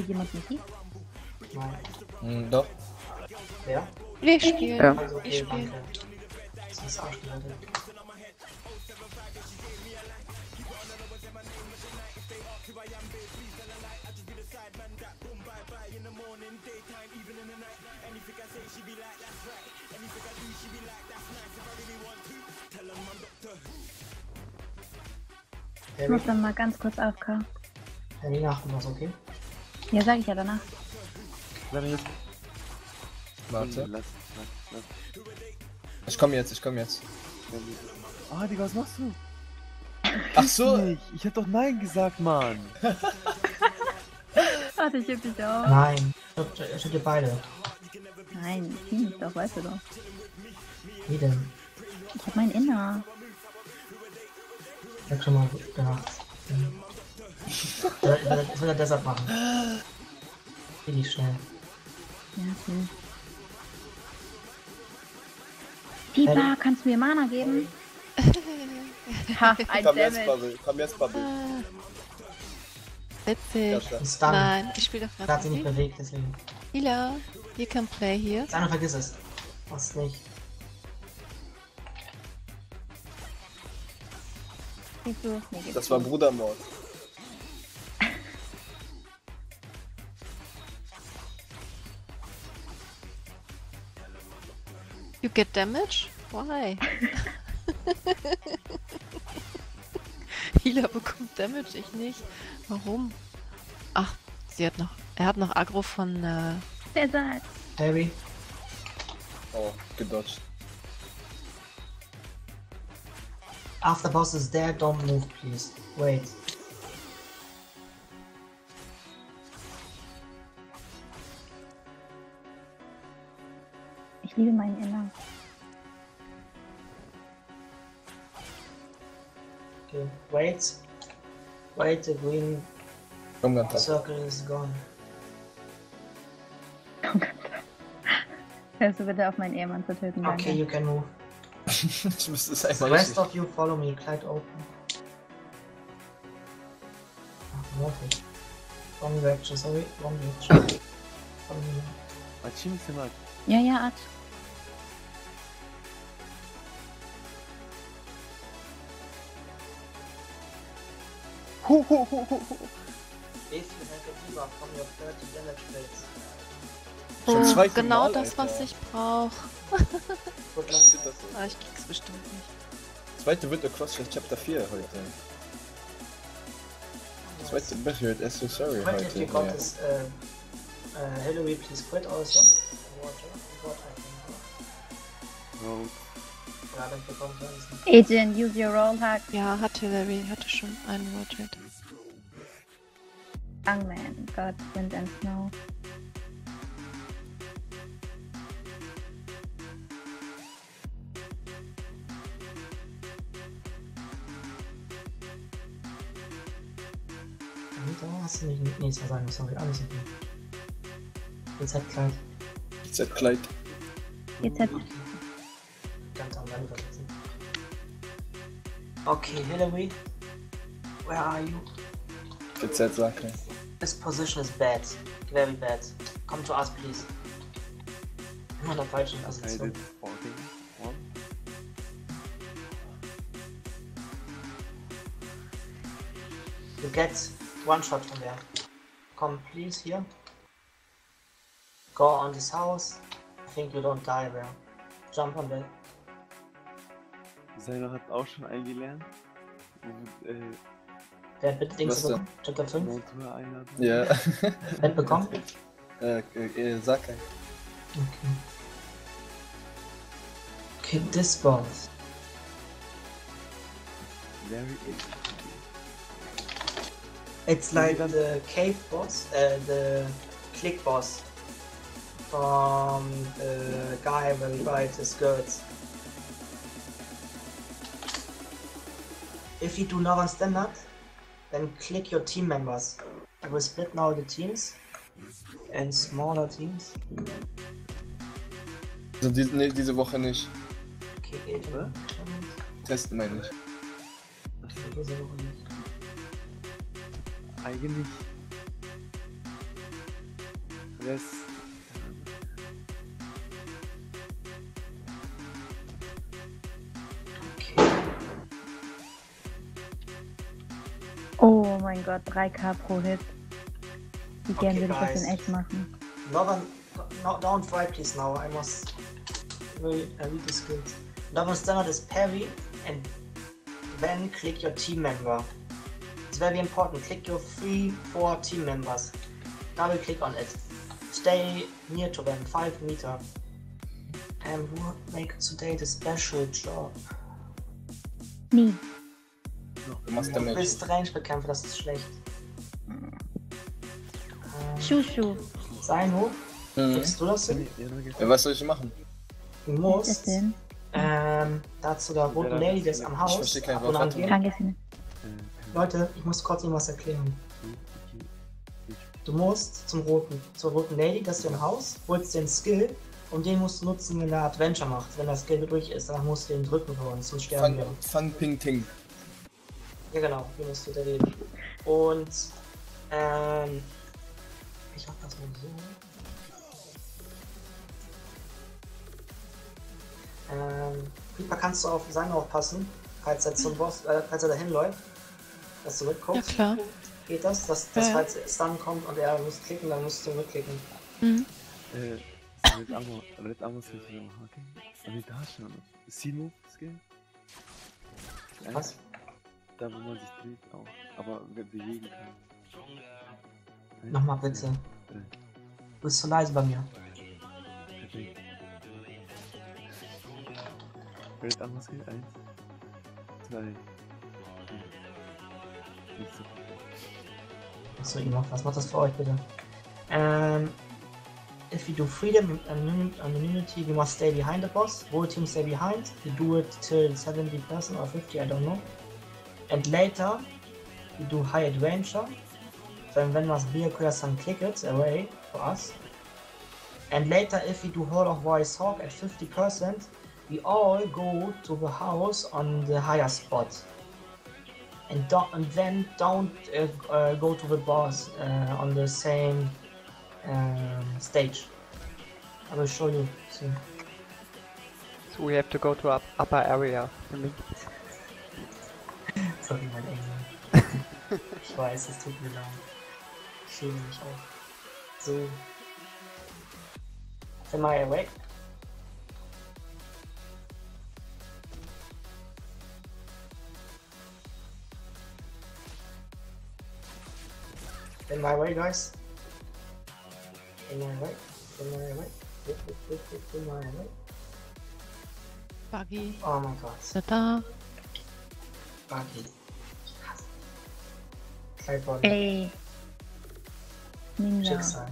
Spielt jemand Musik? Nein. Hm, doch. Wer? Ich spiele. Ja. Also, okay, Ich spiele. Das ist ausgeleitet. Ich muss dann mal ganz kurz AFK. Harry, nach was, okay? Ja, sag ich ja danach. Seine jetzt. Warte. Lass, lass, lass. Ich komm jetzt, ich komm jetzt. Ah, Digga, was machst du? Ach so. Nicht. Ich hab doch Nein gesagt, Mann. Warte, ich heb dich auf. Nein. Ich hab ihr beide. Nein, ich zieh mich doch, weißt du doch. Wie denn? Ich hab mein Inner. Ich hab schon mal gemacht. Hm. Ich will, ich will, ich will deshalb machen. Geh nicht schnell. Ja, hm. Pipa, kannst du mir Mana geben? ha, ein Komm jetzt. Bubble. Komm jetzt, Bubble. Ja, witzig. dann. Nein, ich spiele doch Ich gerade sie nicht Musik. bewegt, deswegen. Hila, you can play here. Nur, vergiss es. Was nicht. Das war. Brudermord. You get damage? Why? Hila bekommt Damage, ich nicht. Warum? Ach, sie hat noch. Er hat noch Agro von. Äh, Der sagt. Harry? Oh, gedodged. After boss is there, don't move, please. Wait. Ich liebe meinen Inner. Okay. Wait. Wait, the green Komm, ganz ab. circle is gone. Hörst du bitte auf meinen Ehemann zu töten? Danke. Okay, you can move. ich müsste es The einmal rest richtig. of you follow me. Kleid open. Ach, nervig. Wrong direction, sorry. Wrong direction. Follow me. Ist immer. Ja, ja, Arzt. Hu, hu, hu, hu, hu. If you have a diva from your 30 damage plates, Schon oh, zwei genau Mal, das, was ich brauche. Ah, ich krieg's bestimmt nicht. Zweite wird Crossfit Chapter 4 heute. Zweite Battle SO Sorry heute. Ja. this. Uh, uh, Hillary, please quit also. Water. Er es nicht. Agent, use your roll hack. Ja, hat Hillary, hatte schon einen Rotate. Youngman, God, Wind and Snow. Da hast du nicht. Nee, es war sein, sorry, alles okay. Jetzt hat Kleid. Z Kleid. Jetzt hat Okay, Hillary. Where are you? GZ Sake. This position is bad. Very bad. Come to us, please. Immer in der falschen I Position. did 14. One. You get one shot from there. Come, please, here. Go on this house. I think you don't die there. Jump on that. Seiner hat auch schon eingelernt. Und, äh, Wer hat bitte Dings bekommen? Chapter 5? Montour einladen. Ja. Wer hat bekommen? äh, äh, äh, Sakai. Okay. Kick this boss. Very easy. It's like the cave boss, uh, the click boss from the guy where we buy his skirts. If you do Northern Standard, then click your team members. I will split now the teams and smaller teams. Also die, nee, diese Woche nicht. Okay, Agent. Testen meine ich. Diese Woche nicht. Eigentlich. Das. Mein Gott, 3k pro Hit. Wie gern Okay, würde ich das in echt machen? Northern, no, don't try please now. I must really read the skills. Northern standard is parry and then click your team member. It's very important. Click your three, four team members. Double click on it. Stay near to them, five meter. And what make today the special job? Nie. Du machst Du damit. bist Range-Bekämpfer, das ist schlecht. Ähm, Shushu. Sein hoch. Mhm. Kriegst du das hin? Ja, was soll ich machen? Du Was musst ist denn? ähm, da zu der roten Lady, das am Haus, verstehe kein Wort, ist. Leute, ich muss kurz Ihnen was erklären. Du musst zum roten, zur roten Lady, das ist im Haus, holst den Skill und den musst du nutzen, wenn er Adventure macht. Wenn das Skill durch ist, dann musst du den drücken für uns, sonst sterben Fang, wir. Fang Ping Ting. Ja genau, musst du da reden. Und ähm, ich mach das mal so. Ähm, Creeper kannst du auf Sang aufpassen, falls er zum Boss, äh, falls er dahin läuft, dass du Ja mitguckst. klar. Geht das? Dass, dass Ja. falls Stun kommt und er muss klicken, dann musst du mitklicken. Mhm. Äh, Red Armor, Red Armor Skill okay? Und die da schon. Simo Skill? Was? Da wo man sich dreht auch, aber be- bewegen kann. Nochmal bitte. Du bist zu leise bei mir. perfekt. Red Armor Skill 1, 2, Nicht so. Achso, Emo, was macht das für euch bitte? Ähm, if you do freedom and immunity, you must stay behind the boss. Whole team stay behind. You do it till 70% or 50, I don't know. And later, we do high adventure. Then when must be acquire some tickets away for us. And later, if we do Hall of Wise Hawk at 50%, we all go to the house on the higher spot. And, do and then don't uh, uh, go to the boss uh, on the same um, stage. I will show you soon. So we have to go to up upper area. Sorry, mein Engel. ich weiß, es tut mir leid. Ich schäme mich auch. So. Am I awake? Am I awake, guys? Am I awake? Am I awake? Wait, wait, wait, wait, Am I awake? Buggy. Oh my god. Ist er da? Buggy. Cyborg. Ey. Ninja. Schicksal.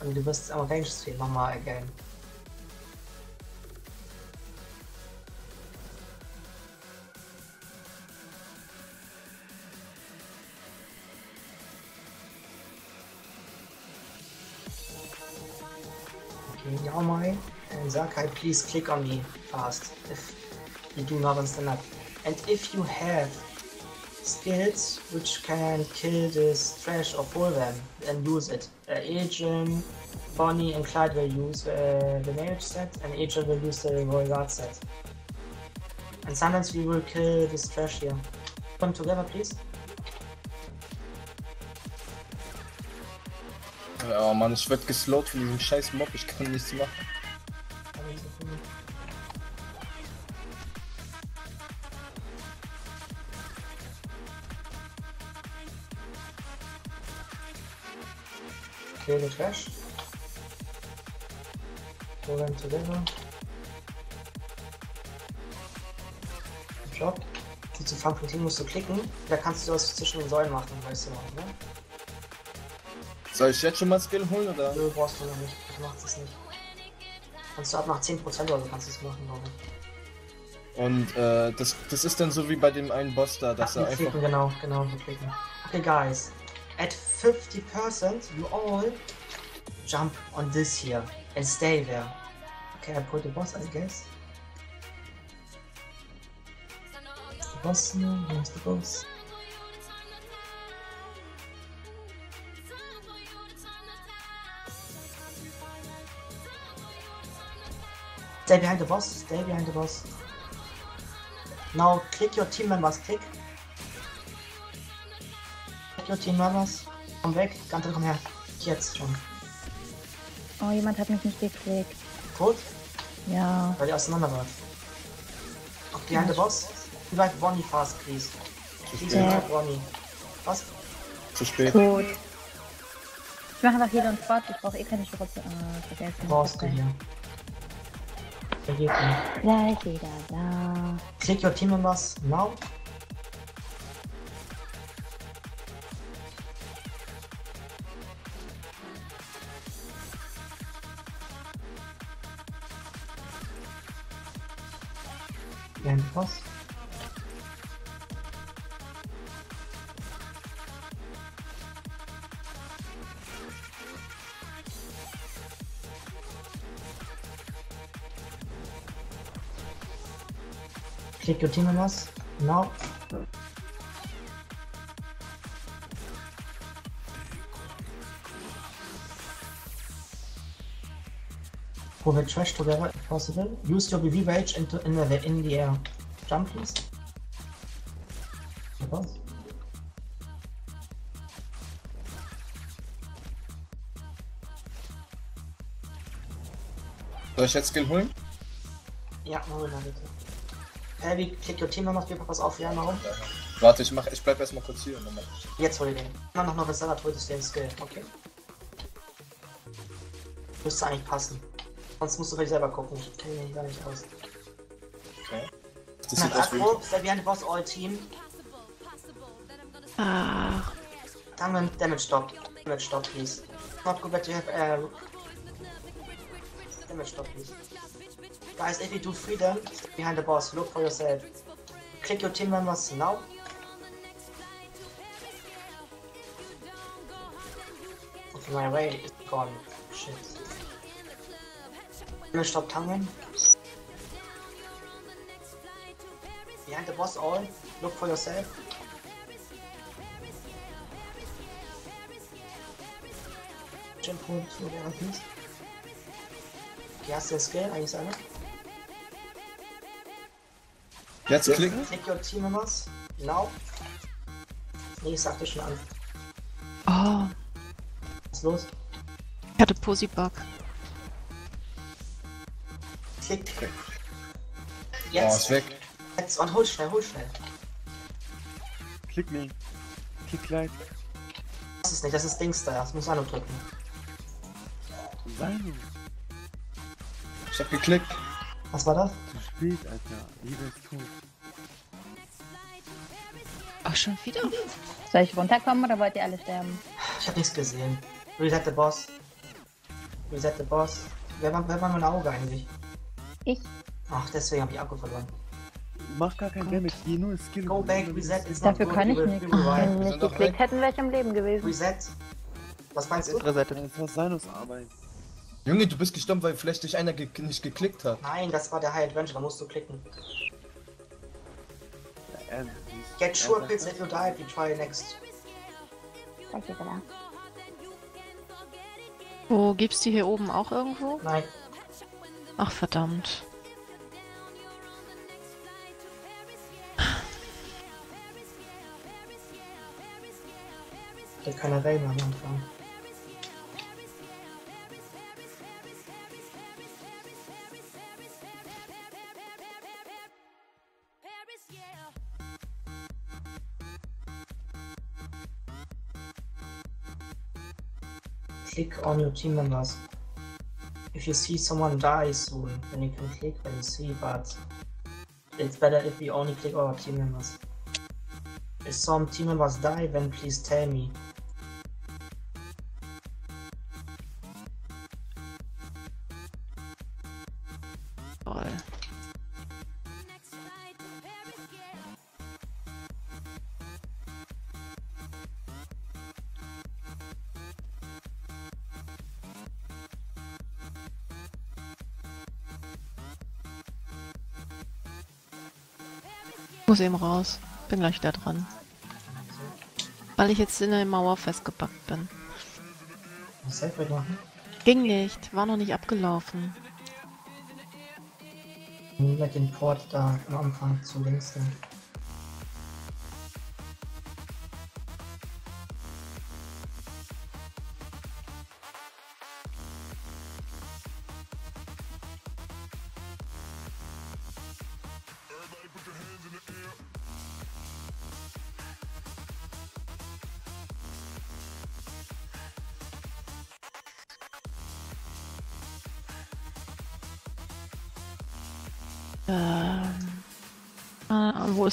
Und du wirst am Range Stream nochmal again. Okay, Yaomai and Zakai, please click on me fast if you do not understand that. And if you have skills which can kill this trash or pull them and use it. Uh, Agent, Bonnie and Clyde will use uh, the marriage set and Agent will use the royal guard set. And sometimes we will kill this trash here. Come together please. Ja, Mann, ich werd geslowt von diesem scheiß Mob, ich kann nichts machen. The trash. Pull them together. Job. Die zu fangen Team musst du klicken. Da kannst du das zwischen den Säulen machen, weißt du noch, ne? Soll ich jetzt schon mal Skill holen oder? Nö, brauchst du noch nicht. Du machst es nicht. Kannst du ab nach 10% oder so kannst du es machen, glaube ich. Und äh, das, das ist dann so wie bei dem einen Boss da, dass Ach, er einfach. klicken, genau, genau, wir klicken. Okay, guys. At 50%, you all jump on this here and stay there. Okay, I put the boss, I guess. The boss, no, where's the boss? Stay behind the boss, stay behind the boss. Now click your team members, click. Team members. Komm weg, Gantel, komm her. Jetzt schon. Oh, jemand hat mich nicht geklickt. Tot? Ja. Weil ihr auseinander wart. Okay, behind the boss. Revive Bonnie fast, please. Please Ja. revive Bonnie. Was? Zu spät. Gut. Ich mache einfach hier und Spot. Ich brauche eh keine Schürze. Ah, vergessen. Brauchst du hier. Vergeht nicht. Gleich wieder da. Click your team members now. The your team members now. Pull the trash together if possible. Use your BB into in the in the air. The boss. Soll ich jetzt Skill holen? Ja, Marina bitte. Heavy, click your team members, bitte pass auf, ja, warum? Warte, ich mach, ich bleib erstmal kurz hier und dann mach ich. Jetzt hol ich den. Immer noch noch was Salat, holst du den Skill, okay? Müsste eigentlich passen. Sonst musst du vielleicht selber gucken, ich kenne den gar nicht aus. Das sieht aus wie. The boss, all team. Ach, Damage, damage stop. Damage stop, please. Not good, but you have uh, damage stop, please. Guys, if you do freedom, stay behind the boss. Look for yourself. Click your team members now. Okay, my way is gone. Shit. Damage stop, Tangen. Behind the boss, all. Look for yourself. Shampoo zu der Piece. Okay, hast du den Skill? Eigentlich einer? Jetzt klicken? Click your team members. Now. Nee, ich sagte schon an. oh, Was ist los? ich hatte Pussy-Bug. Klick. Oh, Jetzt. ist weg. Jetzt und hol schnell, hol schnell. Klick me. Klick gleich. Das ist nicht, das ist Dings da. Das muss man nur drücken. Sein. Ich hab geklickt. Was war das? Zu spät, Alter. Jeder ist tot. Ach, schon wieder? Soll ich runterkommen oder wollt ihr alle sterben? Ich hab nichts gesehen. Reset the boss. Reset the boss. Wer war, wer war mein Auge eigentlich? Ich. Ach, deswegen hab ich Akku verloren. Mach gar kein Damage, geh nur Skill. Go back, reset is not Dafür kann You ich nicht. Wenn Wir nicht sind doch geklickt hätten, wäre ich am Leben gewesen. Reset. Was meinst du? Resettet. Das war Sinus Arbeit. Junge, du bist gestorben, weil vielleicht dich einer ge nicht geklickt hat. Nein, das war der High Adventure, da musst du klicken. Get sure pills if you die, we try next. Gleich wieder da. Wo gibt's die hier oben auch irgendwo? Nein, Ach, verdammt. Click on your team members. If you see someone die soon, then you can click when you see, but it's better if we only click on our team members. If some team members die, then please tell me. Muss eben raus. Bin gleich da dran. Weil ich jetzt in der Mauer festgepackt bin. Safe machen. Ging nicht. War noch nicht abgelaufen. Mit dem Port da am Anfang zu links. Dann.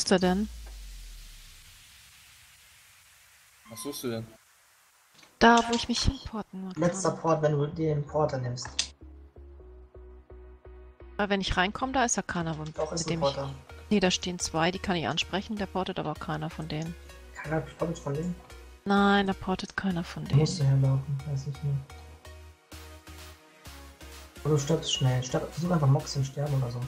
Ist er denn? Was suchst du denn? Da, wo ich mich hinporten kann. Letzter Port, wenn du den Porter nimmst. Weil wenn ich reinkomme, da ist ja keiner, wo- Doch, ist ein dem ich... Porter. Nee, da stehen zwei, die kann ich ansprechen, der portet aber keiner von denen. Keiner portet von denen. Nein, da portet keiner von denen. musst du herlaufen, weiß ich nicht. Oder du stirbst schnell. Stirb, versuch einfach Mox im Sterben oder so.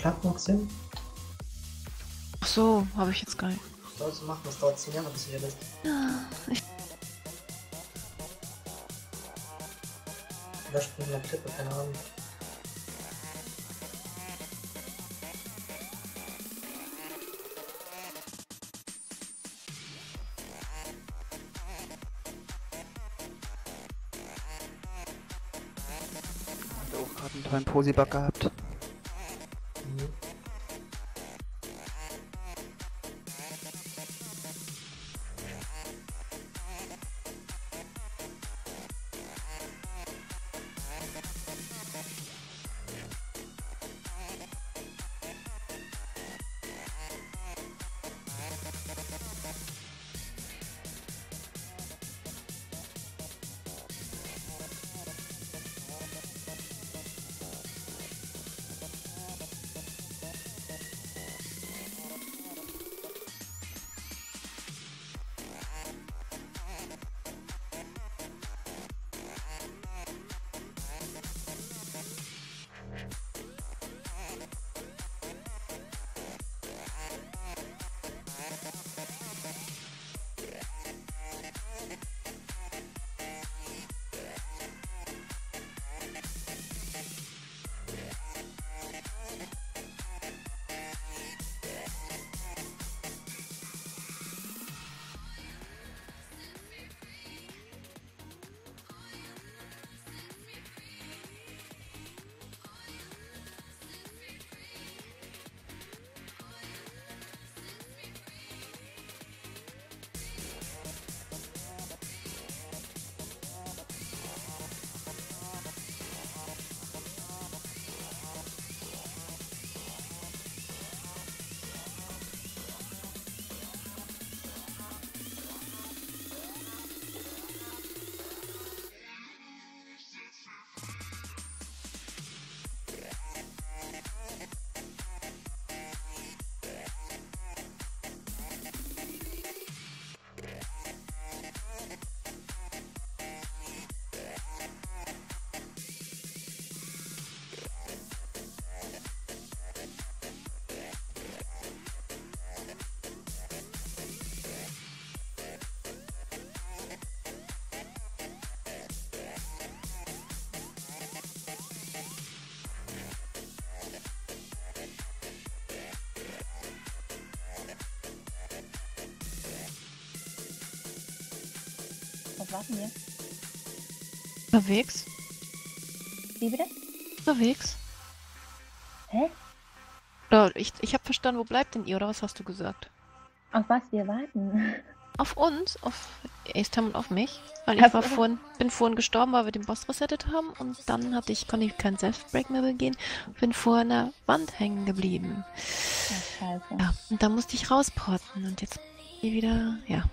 Klappmox hin. Ach so, habe ich jetzt gar nicht. Sollst du machen, das dauert 10 Jahre, bis du hier bist. Ich, Oder springen in der Klippe, keine Ahnung. Auch gerade einen tollen Posibug gehabt. Was warten wir? Unterwegs? Wie bitte? Unterwegs? Hä? Oder ich, ich habe verstanden, wo bleibt denn ihr, oder was hast du gesagt? Auf was wir warten? Auf uns? Auf Acetime und auf mich? Weil ich war vorhin, bin vorhin gestorben, weil wir den Boss resettet haben und dann hatte ich, konnte ich keinen Self-Break mehr begehen bin vor einer Wand hängen geblieben. Ach, scheiße. Ja, und da musste ich rausporten und jetzt hier wieder, ja.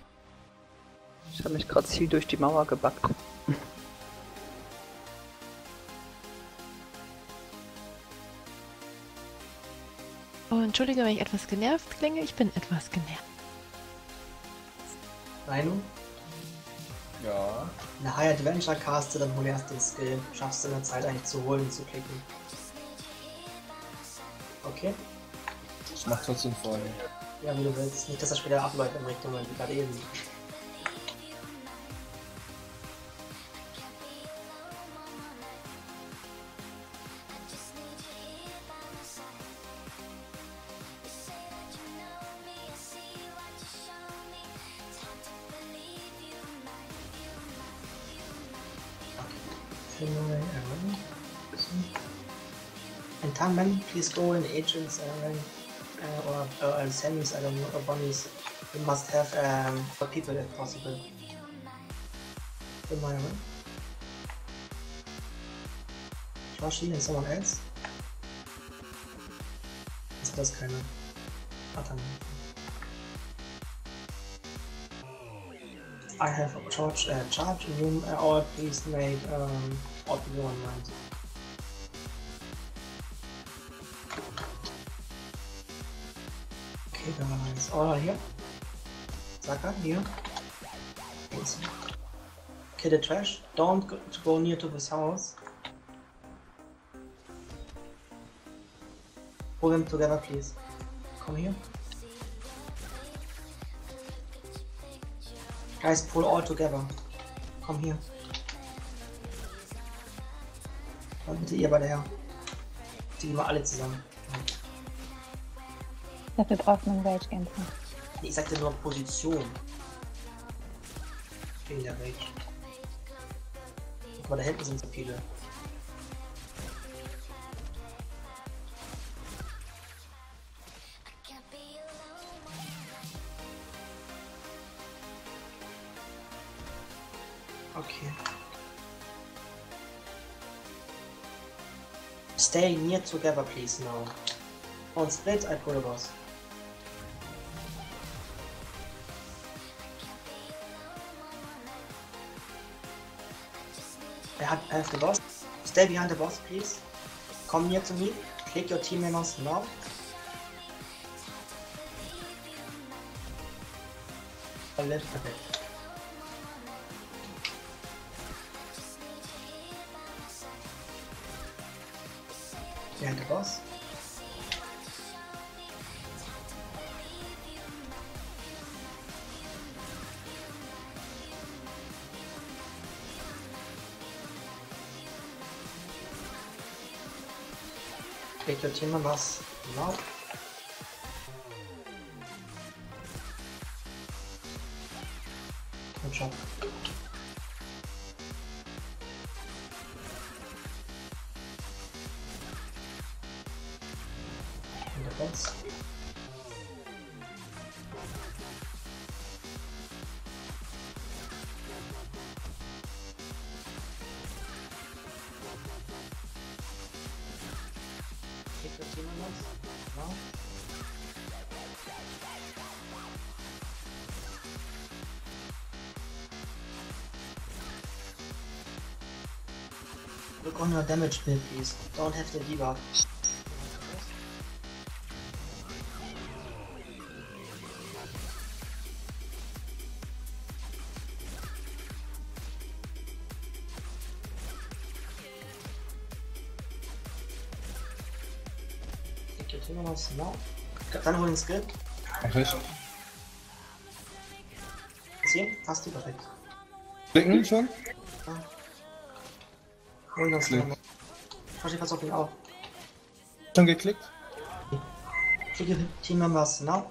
Ich habe mich gerade Ziel durch die Mauer gebackt. Oh, entschuldige, wenn ich etwas genervt klinge, ich bin etwas genervt. Rhino, Ja. eine High Adventure caste, dann hol erst den Skill. Schaffst du in der Zeit eigentlich zu holen und zu klicken. Okay? Ich mach trotzdem vorher. Ja, wie du willst. Nicht, dass das später abläuft in Richtung, wie gerade eben. Go in agents Aaron. Uh, or, or uh, Sammy's, I don't know, or Bonnie's. We must have um, people if possible. Female Aaron. Joshi and someone else? Ist das keiner? Dann. I have a charge, uh, charge room, uh, or please make um, all people. Are here. Saka. Yes. Okay, the trash. Don't go, go near to this house. Pull them together, please. Come here. Guys, pull all together. Komm hier. Kommt bitte ihr beide her. Die mal alle zusammen. Dafür braucht man Rage Kämpfen. Ich sagte nur Position. Wegen der Rage. Guck mal, da hinten sind so viele. Okay. Stay near together, please, now. On split, I pull the boss. I have, I have the boss. Stay behind the boss, please. Come near to me. Click your team members now. Left, perfect. Behind the boss. Click your team members now. Good job. Damage bill, please. Don't have the debug. Click your team members now. Dann hol den Skill. Mach ich. Ziehen? Hast du perfekt. Klicken schon? Ja. Hol das Klick. Verstehe, pass auf ihn auf. Schon geklickt? Your team members now.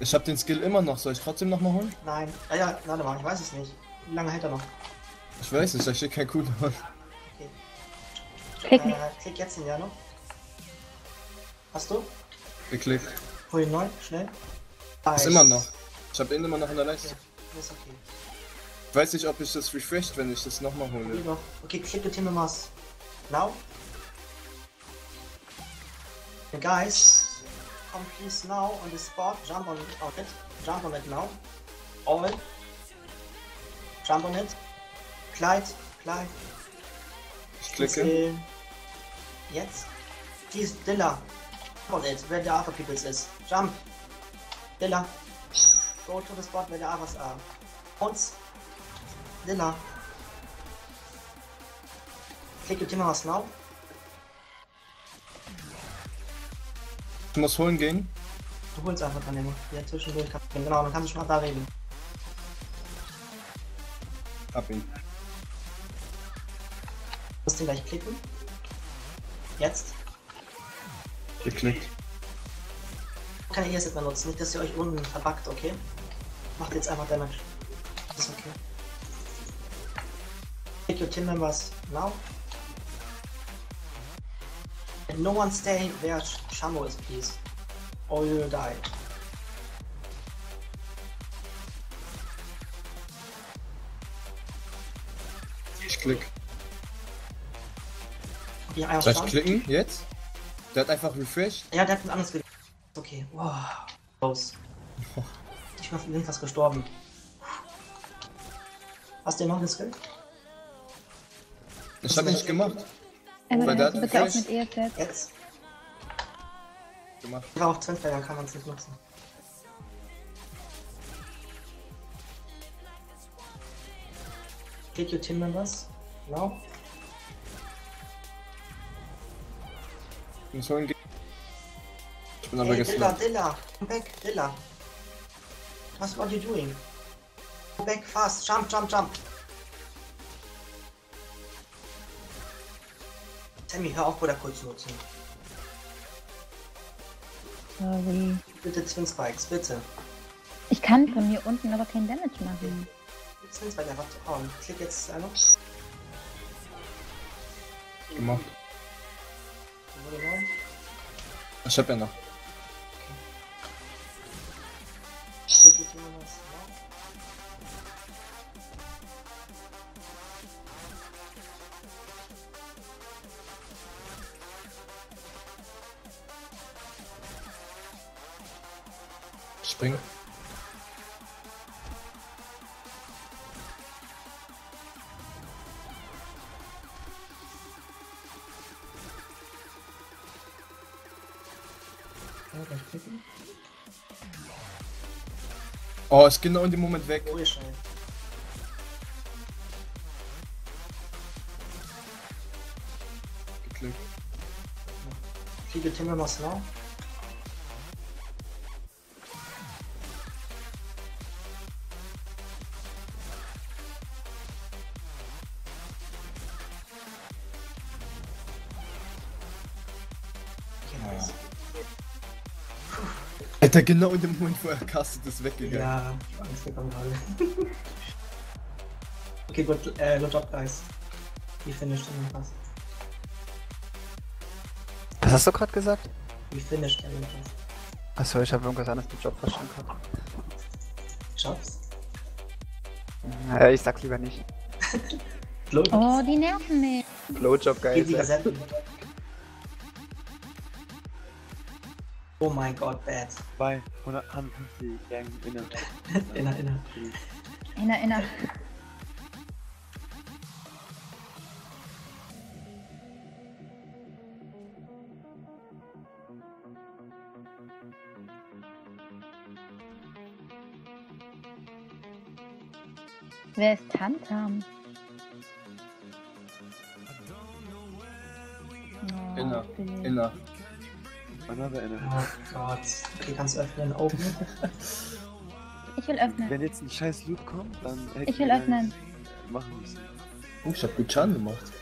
Ich hab den Skill immer noch. Soll ich trotzdem nochmal holen? Nein. Ah ja, warte mal, ich weiß es nicht. Wie lange hält er noch? Ich weiß nicht, da steht kein Cooldown. Klicken. Äh, klick jetzt den Jano. Hast du? Geklickt. Hol ihn neu, schnell. Ist Nice. immer noch. Ich hab ihn immer noch in der Leiste. Ist okay. Ich weiß nicht, ob ich das refreshed, wenn ich das nochmal hole. Okay, the Timber Moss. Now. And guys, come please now on the spot. Jump on, on it. Jump on it now. All. Jump on it. Glide, glide. Ich klicke. Jetzt. Please, Dilla. Jump on it, where the other peoples is. Jump. Dilla. Go to the spot where the others are. Once. Dilla. Click your Timber Moss now. Ich muss holen gehen. Du holst einfach dann immer. Ja, zwischendurch kannst du Genau, dann kannst du schon mal da regeln. Hab ihn. Du musst den gleich klicken. Jetzt. Geklickt. Keine ESF mehr nutzen, nicht, dass ihr euch unten verbuggt, okay? Macht jetzt einfach Damage. Das ist okay. Click your team members now. And no one stay where Sh- Shamo is, please. Or you will die. Ich klick. Okay, Soll ich klicken? Jetzt? Der hat einfach refreshed. Ja, der hat ein anderes Bild. Okay, wow. Los. Ich bin fast gestorben. Hast du noch einen Skill? Ich hab ihn nicht gemacht. Weil kannst du hat bitte auch mit EFZ. Jetzt. Gemacht. Ich war auf 12, dann kann man es nicht nutzen. Click your team members. Ich muss holen gehen. Ich bin aber Hey, Dilla. Dilla, come back, Dilla. What's what you doing? Go back fast, jump, jump, jump. Sammy, hör auf, Bruder kurz nutzen. Sorry. Bitte Twin Spikes, bitte. Ich kann von hier unten aber kein Damage machen. Twin Spike einfach zu hauen. Klick jetzt einmal. Gemacht. Ich hab ja noch. Spring. Ja, gleich klicken. Oh, ist genau in dem Moment weg. Oh, your team members now. Alter, genau in dem Moment, wo er castet, ist weggegangen. Ja, ich war Angst bekommen gerade. okay, gut, äh, good job, guys. Wie finished den Pass? Was hast du gerade gesagt? Wie finished den Pass? Achso, ich habe irgendwas anderes mit Job verstanden gehabt. Jobs? Äh, ich sag's lieber nicht. Oh, die nerven mich. Blowjob, geil. Oh mein Gott, bad. Bei 151 Gang inner. Inner, inner. Inner, inner. Wer ist Tantam? Another inner. Oh Gott. Okay, kannst du öffnen, open. Ich will öffnen. Wenn jetzt ein scheiß Loot kommt, dann hätte Ich will öffnen. Machen müssen. Oh, ich hab gut Schaden gemacht.